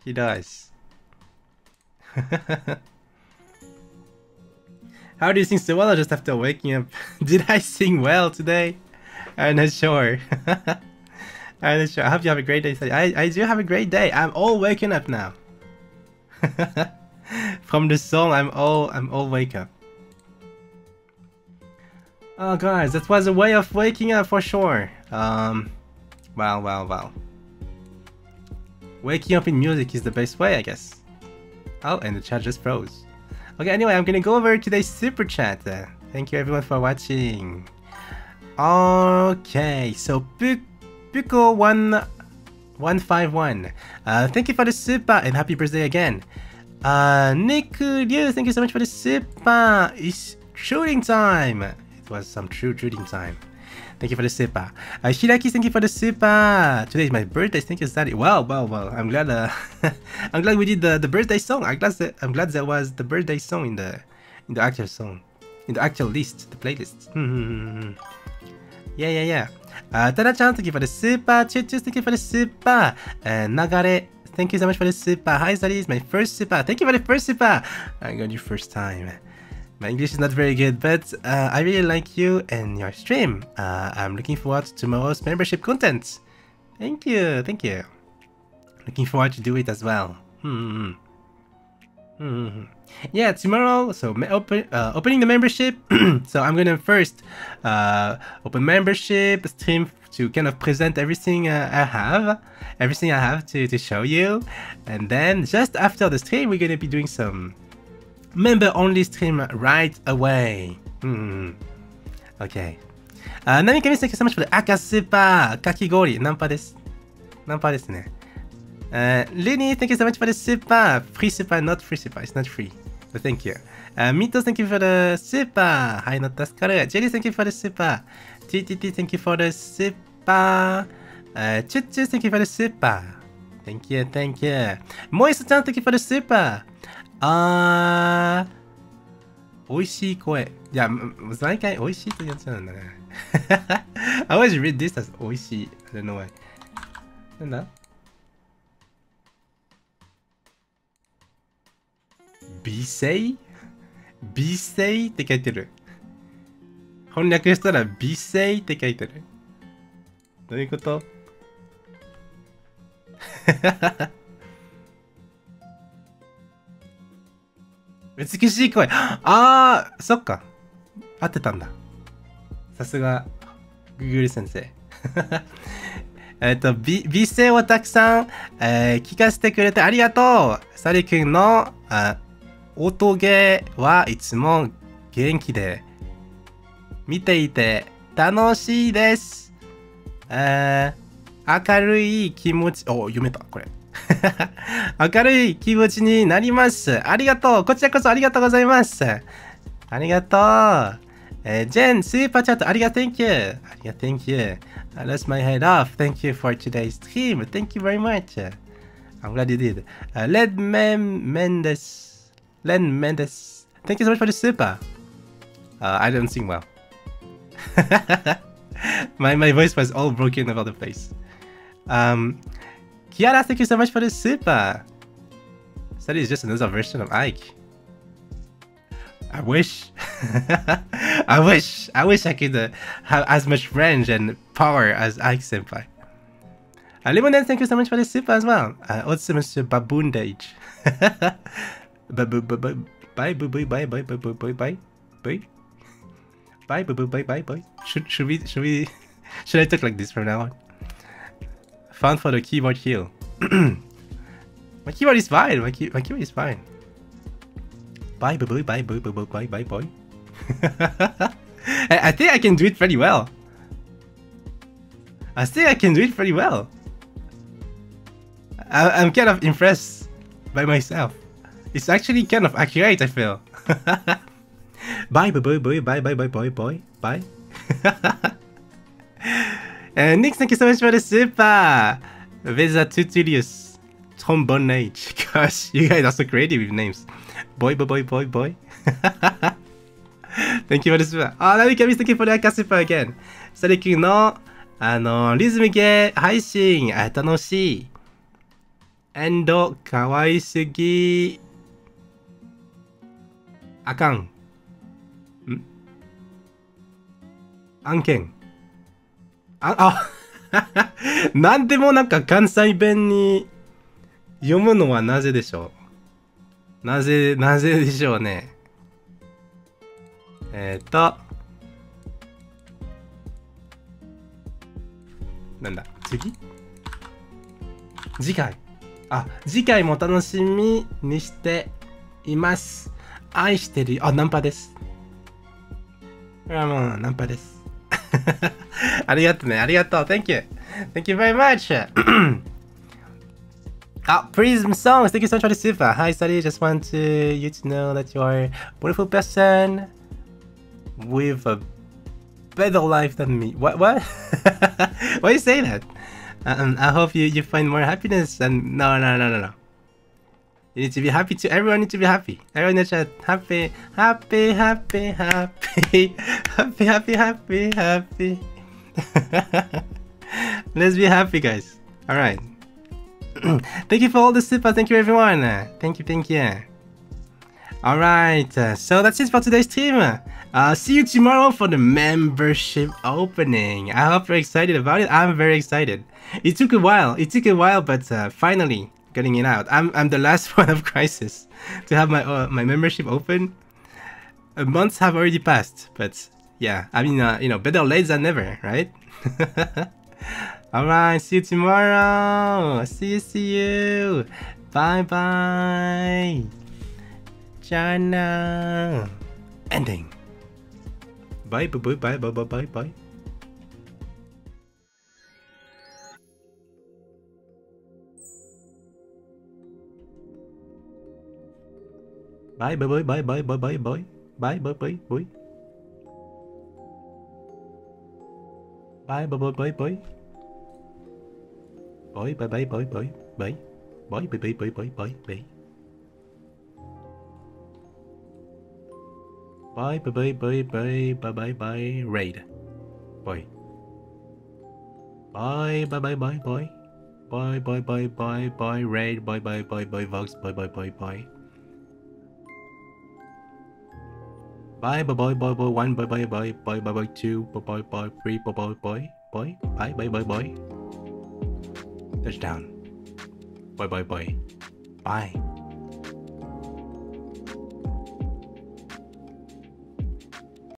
He dies. How do you sing so well just after waking up? Did I sing well today? I'm not sure. Alright, that's sure. I hope you have a great day. I, I do have a great day. I'm all waking up now. From the song, I'm all I'm all wake up. Oh guys, that was a way of waking up for sure. Um Wow wow wow. Waking up in music is the best way I guess. Oh and the chat just froze. Okay anyway I'm gonna go over today's super chat. Thank you everyone for watching. Okay, so Puk Ryuko1151, uh, thank you for the super uh, and happy birthday again. Uh, Nick Liu, thank you so much for the super. Uh, it's shooting time. It was some true shooting time. Thank you for the super. Uh, uh Shiraki, thank you for the super. Today is my birthday. Thank you, Daddy. Wow, wow, wow. I'm glad. Uh, I'm glad we did the, the birthday song. I'm glad that I'm glad that was the birthday song in the in the actual song, in the actual list, the playlist. Hmm, hmm, hmm, yeah, yeah, yeah. Uh, Tana-chan, thank you for the super. Choo-choo, thank you for the super. Uh, Nagare, thank you so much for the super. Hi, Zali, my first super. Thank you for the first super. I got your first time. My English is not very good, but uh, I really like you and your stream. Uh, I'm looking forward to tomorrow's membership content. Thank you, thank you. Looking forward to do it as well. Hmm. Hmm Yeah, tomorrow. So open uh, opening the membership. so I'm gonna first uh, open membership stream to kind of present everything uh, I have, everything I have to to show you, and then just after the stream, we're gonna be doing some member only stream right away. Hmm. Okay. Uh, 何か見せてくださいました。赤スーパー、かき氷、ナンパです。ナンパですね。 Uh, Lenny, thank you so much for the super. Free super, not free super. It's not free. But thank you. Uh, Mito, thank you for the super. はい、の助かる。Jelly, thank you for the super. TTT, thank you for the super. Uh, Choo Choo, thank you for the super. Thank you, thank you. Moist-chan, thank you for the super. あー、美味しい声。いや、毎回美味しいと言っちゃうんだね。I always read this as 美味しい。I don't know why. なんだ 美声美声って書いてる。翻訳したら美声って書いてる。どういうこと？美しい声。あー、そっか。合ってたんだ。さすが、ググル先生。えっと、美、美声をたくさん、えー、聞かせてくれてありがとう。サリ君のあ音ゲーはいつも元気で、見ていて楽しいです。えー、明るい気持ち、お、読めた、これ。明るい気持ちになります。ありがとう。こちらこそありがとうございます。ありがとう。えー、ジェン、スーパーチャットありがとう。Thank you. ありがとう。Thank you. I lost my head off. Thank you for today's stream. Thank you very much. I'm glad you did. Uh, Led Mem Mendes. Len Mendes. Thank you so much for the super. Uh, I don't sing well. my, my voice was all broken over the place. Um, Kiara, thank you so much for the super. That is just another version of Ike. I wish. I wish. I wish I could uh, have as much range and power as Ike Senpai. Uh, Lemonade, thank you so much for the super as well. Uh, also, Mr. Baboondage. bye bye bye bye bye bye bye bye bye bye bye bye bye bye bye bye. Should should we should we should I talk like this from now on? Found for the keyboard heal. my keyboard is fine. My, key my keyboard is fine. Bye, bye, bye, bye, bye, bye, bye, bye, bye. I, I think I can do it pretty well. I think I can do it pretty well. I, I'm kind of impressed by myself. It's actually kind of accurate, I feel. bye, boy, boy, boy, bye, bye, bye, boy, boy, bye. and Nick, thank you so much for the super! Visa Tutilius. Trombone Age. Gosh, you guys are so creative with names. Boy, boy, boy, boy, boy. thank you for the super. Oh, now we can be thank you for the Aka super again. サリキンの、あのー、リズム系配信、楽しい。エンド、かわいすぎ。あかん。ん？案件。あ、あ、なんでもなんか関西弁に読むのはなぜでしょう？なぜ、なぜでしょうね？えっ、ー、と、なんだ、次？次回。あ、次回も楽しみにしています。愛してるあ、ナンパです。これはもうナンパです。ありがとうね。ありがとう。Thank you. Thank you very much. Ah, Prism Songs, thank you so much for the super. Hi, Sally, just want to, you to know that you are a wonderful person with a better life than me. What? What? Why you say that? Um, I hope you, you find more happiness and no, no, no, no, no. You need to be happy too. Everyone needs to be happy. Everyone needs to happy, happy, happy, happy, happy, happy, happy, happy. Let's be happy, guys. All right. thank you for all the super. Thank you, everyone. Thank you, thank you. All right. So that's it for today's team. Uh, see you tomorrow for the membership opening. I hope you're excited about it. I'm very excited. It took a while. It took a while, but uh, finally, getting it out. I'm I'm the last one of KRISIS to have my uh, my membership open. A months have already passed, but yeah, I mean, uh, you know, better late than never, right? All right, see you tomorrow. See you, see you. Bye bye. China. Ending. Bye bye bye bye bye bye bye. Bye, bye, bye, bye, bye, bye, bye, bye. Bye, bye, bye, bye. Bye, bye, bye, bye, bye. Bye, bye, bye, bye, bye, bye. Bye, bye, bye, bye, bye, bye, bye. Bye, bye, bye, bye, bye, bye, bye, bye, raid. Bye. Bye, bye, bye, bye, bye. Bye, bye, bye, bye, bye, raid. Bye, bye, bye, bye, vox. Bye, bye, bye, bye. Bye bye bye bye bye one bye bye bye bye bye bye two bye bye bye three bye bye bye bye bye bye bye bye. Touchdown. Bye bye bye. Bye.